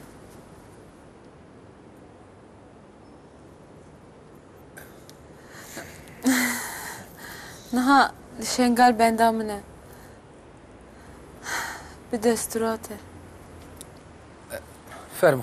S4: نه شنگال بندام نه
S5: بدست
S20: فرمو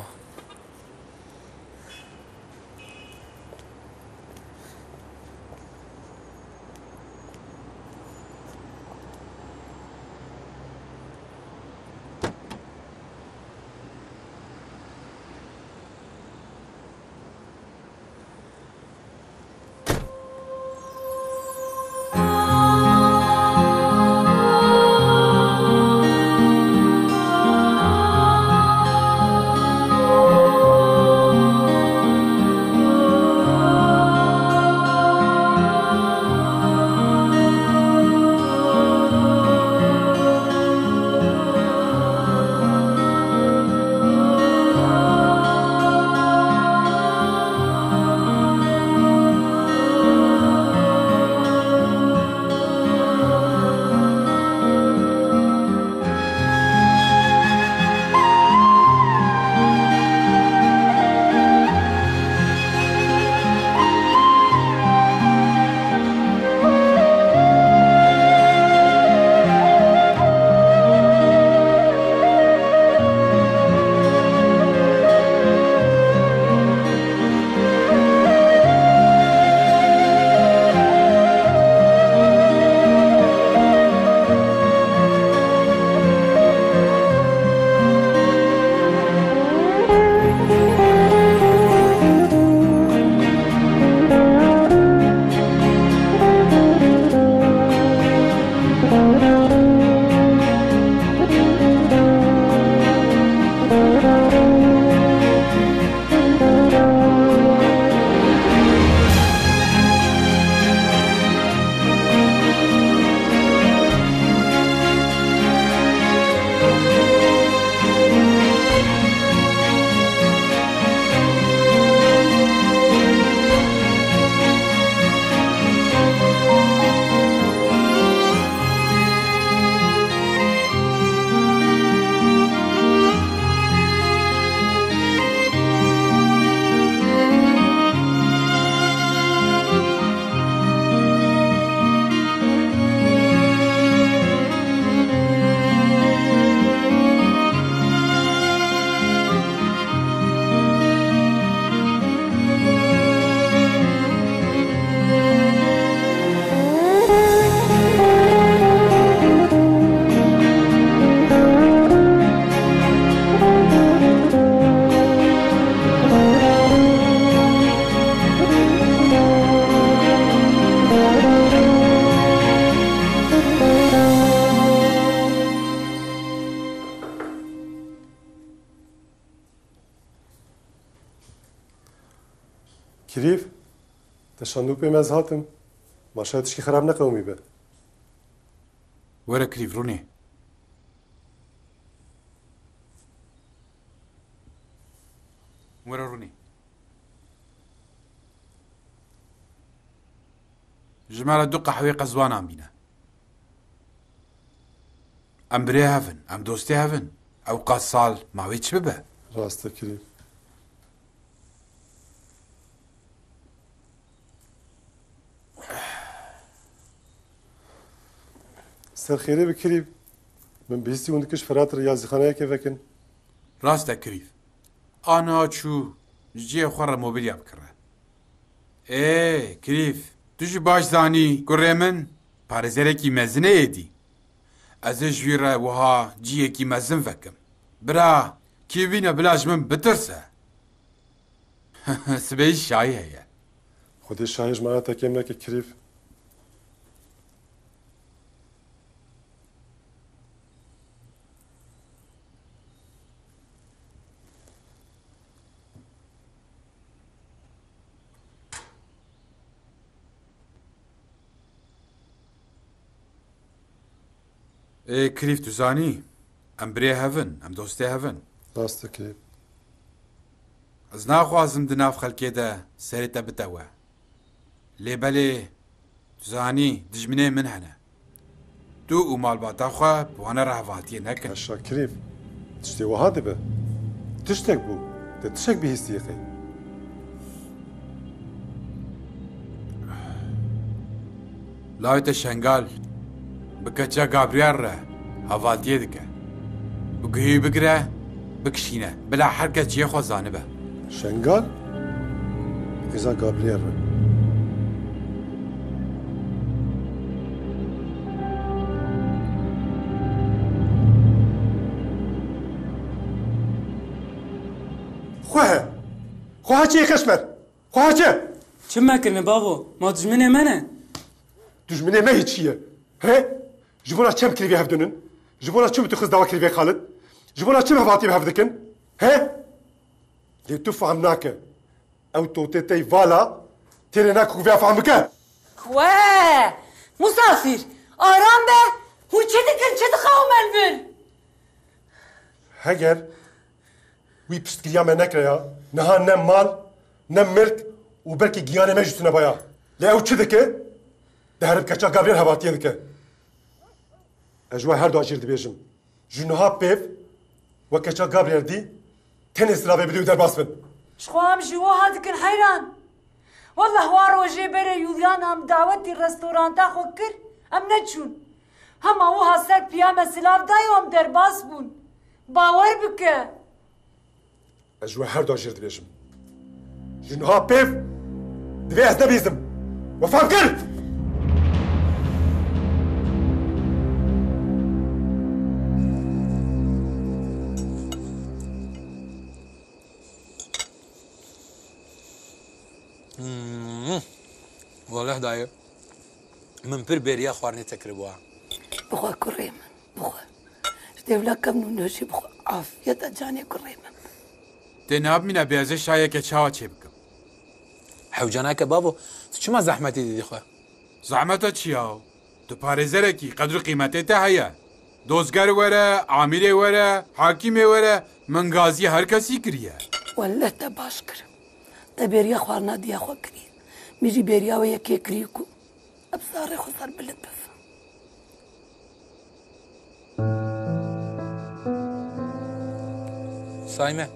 S20: تشانو پی مز هاتم؟ ماشا تشکی خراب نقومی به
S1: وەرە کریف ڕوونێ وەرە ڕوونی ژمارە دوو قەحوێ قەزوانان بینە ئەم برێ هەڤن ئەم دۆستی هەڤن ئەو قات ساڵ ماوەی چ ببە
S20: ڕاستە کریف. سرخیره بکری من بیستی اون دکش فراتر یا خانه
S1: که فکن راست کریف آنا چو جی خور موبیلیا بکره ای کریف تو جی باش زانی؟ گره من؟ پارزرکی مزنه ایدی. از جویره وها جیه کی مزن فکم. برا کی بینه بلاش من بترسه. سبیش شایی هیه.
S20: خودی شایش مرا تکیم نکه کریف
S1: ئێ کریف توزانی ئەم برێ هەڤن ئەم دۆستێ هەڤن
S20: ڕاستە کریف
S1: ئەس ناخوازم دناف خەلکێدە سەرێتە بتەوە لێبەلێ توزانی دژمنێ من هەنە دوو و ماڵباتاخوا بوانە ڕاهاتیە نەکەن
S20: کریف تشتێ وها دەبێ تشتێک بوو دە تشێک بهیستیەکەی
S1: لاوێتە شنگال بکچه گابریار را حوالتیه دکه بگهی بگره بکشینه بلا هەرکە چیه خواه زانبه
S20: شنگال ازا گابریار را خواه خواه چیه کشمر خواه چیه
S23: چ مەکردن باۆ ما دجمنه منه
S20: دجمنه مە هیچیه چیە ji bo çem kirîvê hevdinin ji bo çi tu xiz dawa kirîvê xalit ji bo çi hevatî hev dikin? He? Lê tu fehm nake. Ew totê tey vala têrê nak ku vê fehm bike.
S29: We musafir aram be! Hu çi dikin çi dixawmen bin
S20: heger wî piştgiriya me nekiriya niha ne mal ne mirk û belkî giyanê me jî tune baya. Lê ew çi dike? Keça gavriyên hevatiye dike اجوا هر دو اجیر دبیشم جنها پیف و کچا گابریل دی تن اسرابه بدو در باس بن شخوام
S29: جوا هادکن حیران والله هوا روژه بره یولیان هم دعوتی رستوران تا کر ام نچون هم او ها سر پیام سلاف دایو هم در باس بون باور بکه
S20: اجوا هر دو اجیر دبیشم جنها پیف دوی از نبیزم وفاق کرد we fehm kir
S21: والله دایە من پر بێریا خواردنی تەکردبووە
S2: بخوا کوڕێ من بخوا شتێولاکەم و نوێژی بخوا ئافەتە جانێ کوڕێ من.
S1: تێ نابمینە بێزە شایەکە چاوە چێ بکەم؟
S21: حەوجاناکە بابۆ چما زەحمەتی دیدیخوا
S1: زەحمەتە چیا و؟ تو پارێزەرێکی قەدر و قیمەتێتە هەیە. دۆزگەر وەرە ئامیرێ وەرە حاکیمێ وەرە منگازی هەر کەسی کریە.
S2: وەلە تە باش کرد تە بێریە خواردنا دیاخوا کری میژی بێریاوە یەکێ کریک و ئەبزارێ خۆسەر بلت بف
S21: سایمە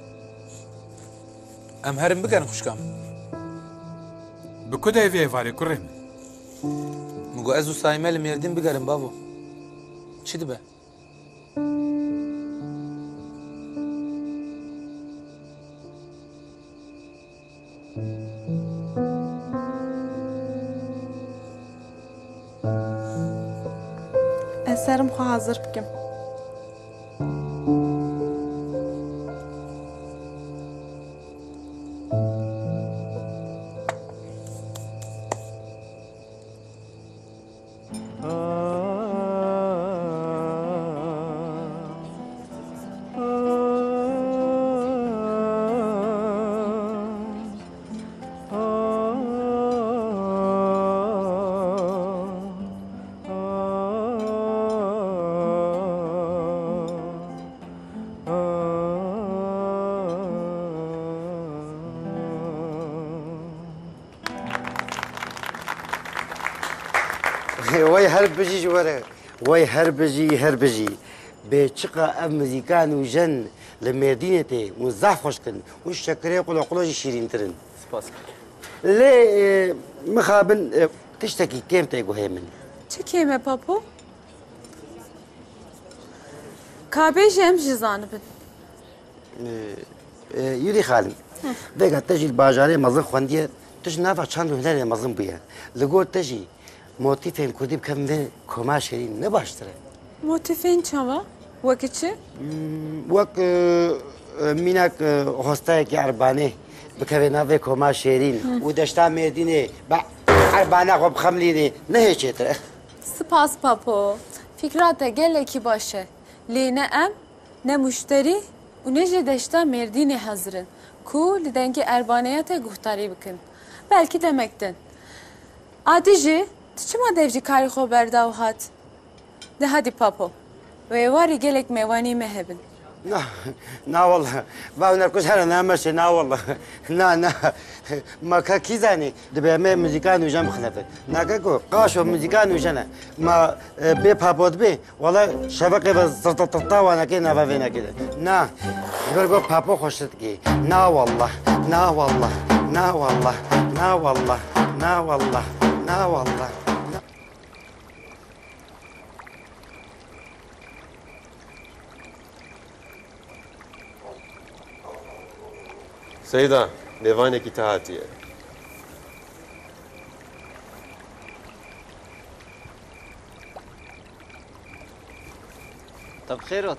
S21: ئەم هەرم بگەن خوشکام
S1: بکو دەیڤێ ێوارێ کوڕێ من
S21: مگو ئەز و سایمە لە مێردین بگەرم بابۆ چی دبە
S15: Ez serim xwe hazır bikim.
S16: وای ويهربجي هربجي بيتشقى أمريكان وجن لمدينتي ونزاح خوشكن والشكري يقول عقلاجي شيرين ترن. سباسك لي آه، مخابن آه، تشتكي
S17: كيم
S16: تيقو هيمن تكيمة بابو كابيجي ام
S4: جزان بن. آه، يوري خالم. بيقى تجي
S16: الباجاري مظن خوندية تجي نافع شان هنا مظن بيها لقول تجي motifen kudibkan ve koma şerin ne baştırı? Motifen çava, vak içi?
S4: Hmm, vak e, e,
S16: minak e, hostayek arbane bıkavena ve koma şerin. Udeşta merdine ba arbana hop hamlini ne heçetre?
S4: Spas papo. Fikrate gele ki başe. Line em ne müşteri u ne jedeşta merdine hazırın. Ku lidenki erbaneye te guhtari bıkın. Belki demektin. Adici Tu çima devcîkarî کاری berdav hat? هات؟ hadi papo. Wê warî gelek mevanî me hebin.
S16: نه نه والله باو نرکوز هر نامشه نه والله نه نه ما که کی زنی دبی همه موزیکان ویژن بخنفه نه که قاش و موزیکان ویژنه ما بی پاپود بی والا شبقی و زرطططا و نکی نفوی نکیده نه بر پاپو خوشت گی نه والله نه والله نه والله نه والله نه والله لا والله
S9: لا. سيدة ليفانيكي
S17: تهاتيه طب
S21: خير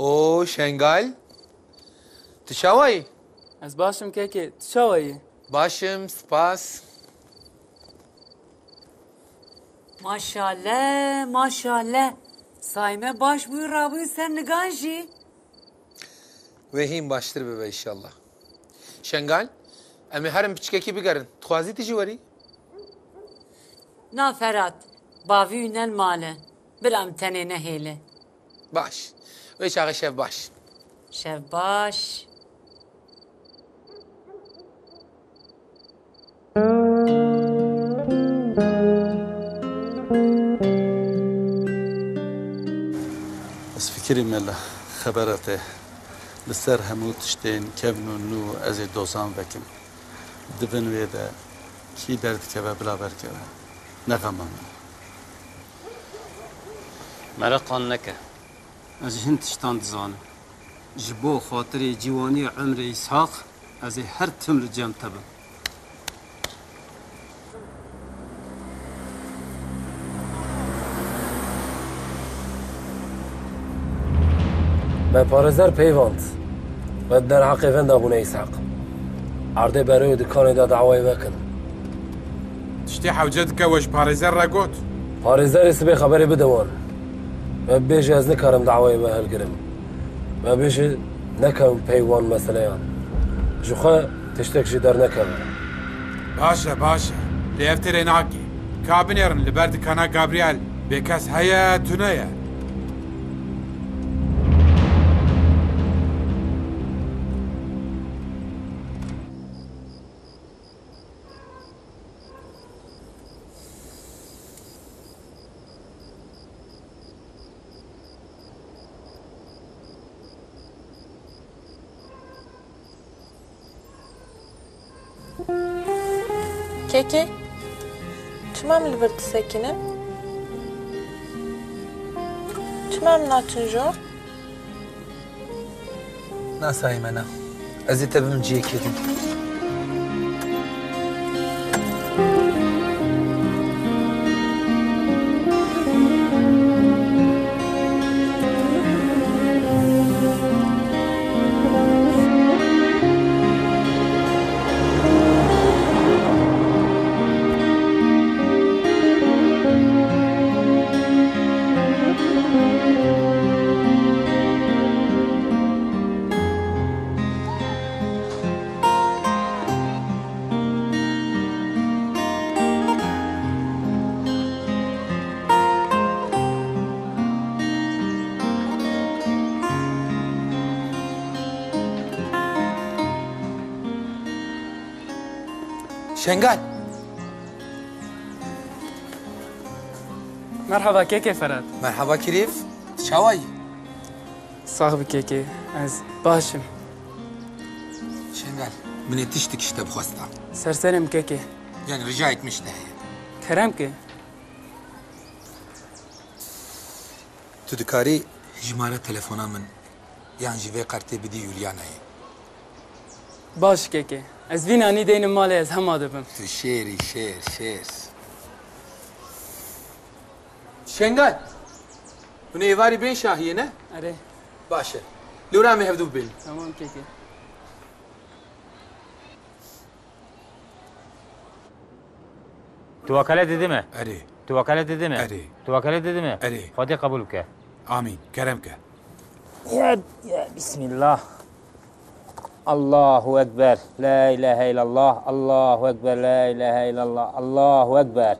S21: O şengal. Tişavayı.
S23: Az başım keke, tişavayı.
S21: Başım, spas.
S29: Maşallah, maşallah. Sayme baş buyur abi sen
S21: niganji. Vehim baştır bebe inşallah. Şengal, emi herim piçkeki bir garın. Tuhazi tici vari.
S29: Na Ferhat, bavi ünel male. Biram tenene hele.
S21: Baş.
S10: Üç ağı Şevbaş. باش. بس فكري ملا خبرت لسر همو تشتين كبنو نو ازي دوزان بكم دبن ويدا كي درد كبا بلا بركبا من
S17: مرقان لك از هند شتان دزانم. جبو خاطر جوانی عمر اسحاق از هر تمر جمع تبم.
S28: به پارزر پیوند. و در حق
S1: فند ابونه اسحاق. عرده برای دکان داد
S28: دعوای بکن تشتی حوجت که وش پارزر را گوت پارزر اسبه خبری بدوان. بیش از نکارم دعوای ما هلگرم ما بیش نکم
S1: پیوان مثلا یان جوخه تشتک جی در باشا باشا لیفتر ناکی. کابنیرن لبرد کانا گابریل. بکس هیا
S30: تونیا çimam li bir disekinin? Çimam naçın jo?
S5: ناسایی منە ئەزی تە بم جێکێتم شنگال
S23: مرحبا كيكي فراد
S5: مرحبا كيف شواي
S23: صاحبي كيكي از باشم
S5: شنگال من تشتك اشتا بخواستا
S23: سرسرم كيكي
S5: يعني رجعت مشتهي
S23: كرمكي
S5: تو دكاري جمارة تلفونا من يعني جيفي قرتي بدي يوليانا
S23: باش كيكي Ez vina ni denim malê ez hema
S5: dibim. Tu şêrî şêr şêr. Şengay. Hûn ê êvarê bên
S23: şahiyê
S5: ne? Erê. Baş e.
S23: Li ora
S31: me hevdû bibêjin.
S1: Tamam
S31: keke. Tu vekale
S1: dedî
S31: mi? Erê. Tu
S1: vekale
S31: dedî mi? Erê.
S1: Tu vekale
S31: dedî mi? Erê. Xwedê qebûl bike. Amîn. Kerem ke. Ya, ya, bismillah. الله أكبر لا إله إلا الله الله أكبر لا إله إلا الله الله أكبر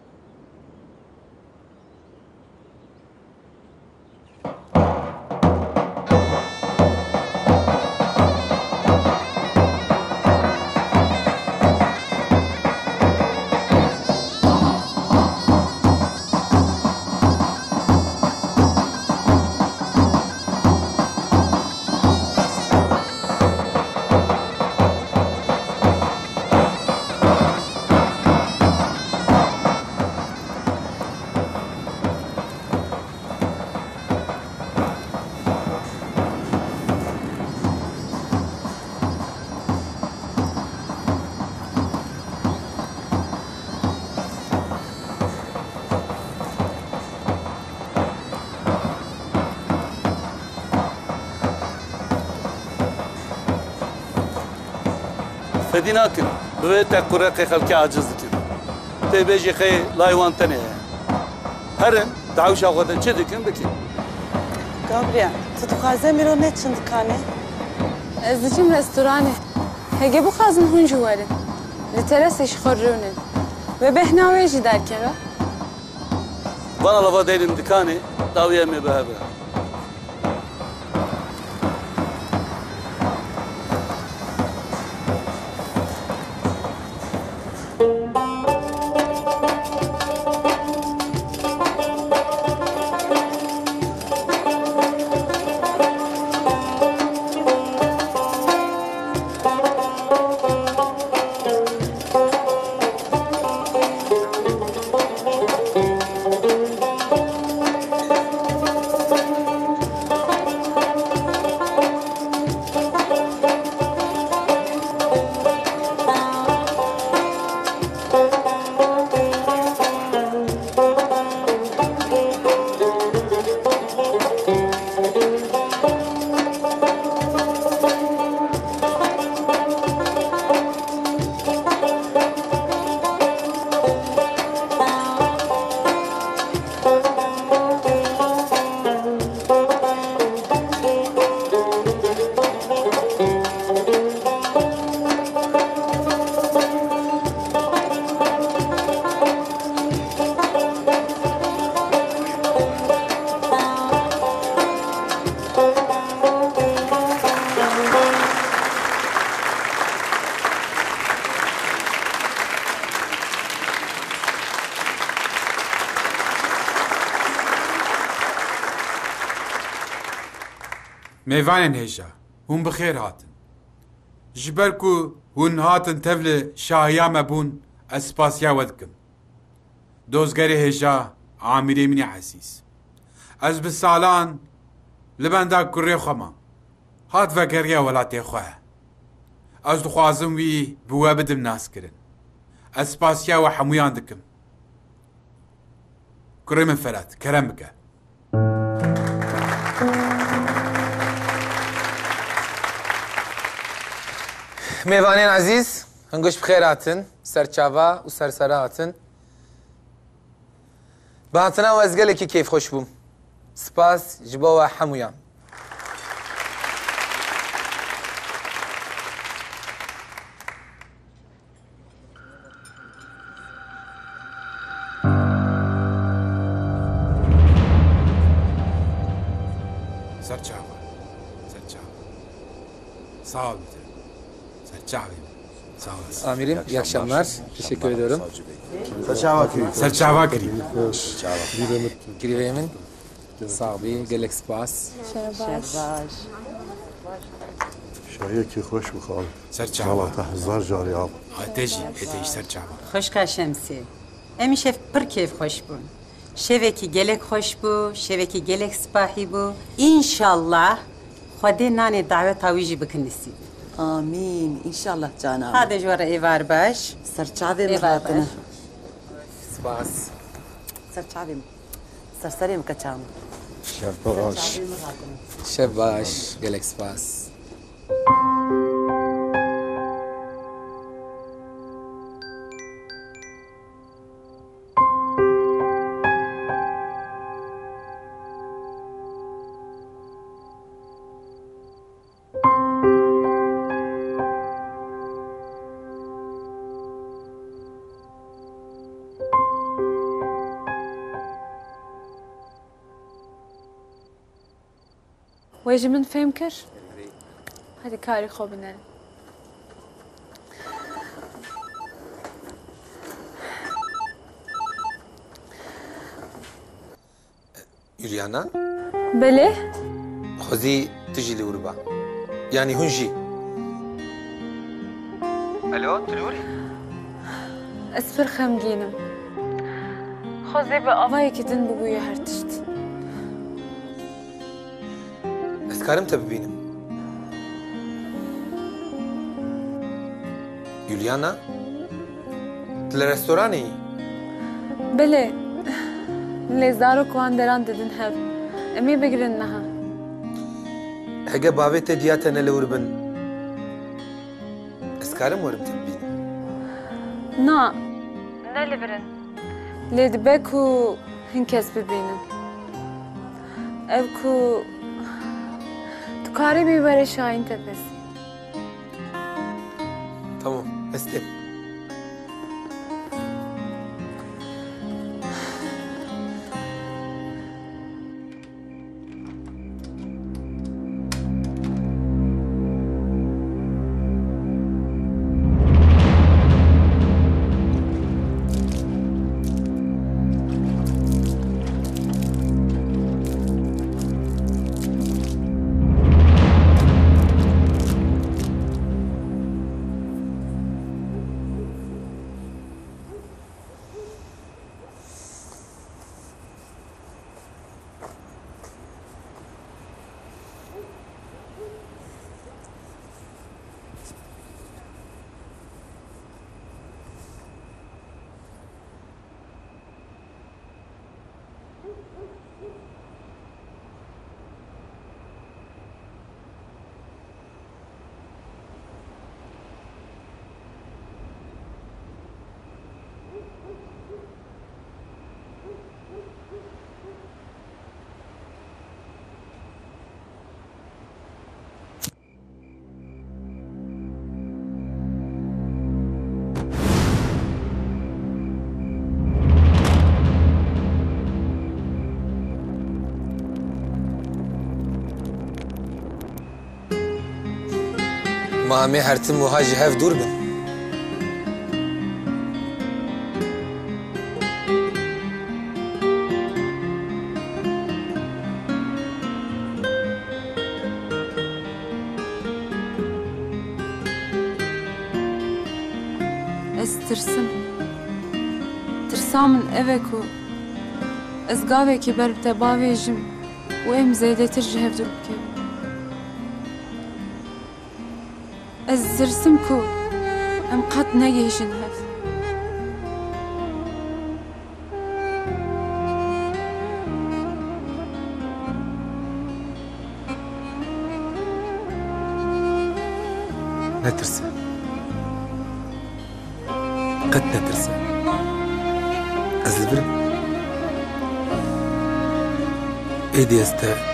S10: ناکن بوی تا قرق خلکی عاجز دکن تی بیجی خی لایوان تنه هرن دعوش آقا چه دکن بکن
S13: Gabriel, tu dixwaze mîro ne çin dikane?
S4: Ez diçim restoranê. Hege bixwazin hûn jî werin. Li teresê jî xwe rûnin. Ve behna wê jî derkeve.
S10: Bana lava değilim dikane daviye mi behebe.
S1: میوانên hêja hûn bi xêr hatin ji ber ku hûn hatin tev li şahiya me bûn ez spasiya we dikim dozgerê hêja amirê min ê hesîs ez bi salan li benda kurê xwe mam hat vegeriya welatê xwe ez dixwazim wî bi we bidim naskirin ez spasiya we hemûyan dikim kurê min ferat kerem bike
S5: میوانین عزیز هنگوش بخیر هاتن سرچاوا و سرسره هاتن به هاتنا و از گلکی کیف خوش بوم سپاس جبا و حمویان
S1: سرچاوا سرچاوا ساڵ سەرچاوی
S5: Sağ olasın. Amirim iyi akşamlar. Teşekkür ediyorum.
S1: Serçava kirî.
S5: Kirîveyê min. Sağbî, gelek spas.
S30: شباش
S19: شایەکی خۆش بخاڵ
S1: سەرچاوە.
S19: ماڵاتە هزار جاری ئاڵ
S1: هەتێژی هێتەی سەرچاوە
S31: خۆشکا شەمسێ ئەمی شەف پڕ کێف خۆش بوون شەوێکی gelek خۆش بوو شەوێکی gelek سپاحی بوو ئینشاءله خودێ نانێ داوێت تاویژی بکن نسیب
S12: آمین ئینشاءله آمين.
S31: إن شاء الله جانا
S12: هذا
S31: جوار
S12: إيفار
S31: باش.
S4: سرچ عظيم غاطنا سباس. سرچ عظيم
S5: سرسري
S4: مكتام
S5: شباش شباش قلك سباس Thank you. ويجي من فين كر هذه كاري خوبنال
S4: يوليانا بلي؟ خذي تجي لوربا يعني هنجي. ألو تلوري اسفر
S5: خمجينم خذي بقى. بايك تنبويا هرتشت. Li restoranê yî?
S4: Belê lê zarok wan deran didin hev Em ê bigirin niha
S5: Hege bavê te diya te ne li wir bin. Ez karim werim te bibînim.
S4: Na ne li birin Lê dibe ku hin kes bibînin Ev ku Karî bî were Şahin tepes
S5: Ma em ê hertim wiha ji hev dûr bin.
S4: Ez tirsim Tirsa min ev e ku. Ez gavekî ber bi te bavêjim û em zêdetir ji hev Ez zirsim ku em qet negihîşin hev
S5: Netirse. Qet netirse. Ez li birim. Êdî ez te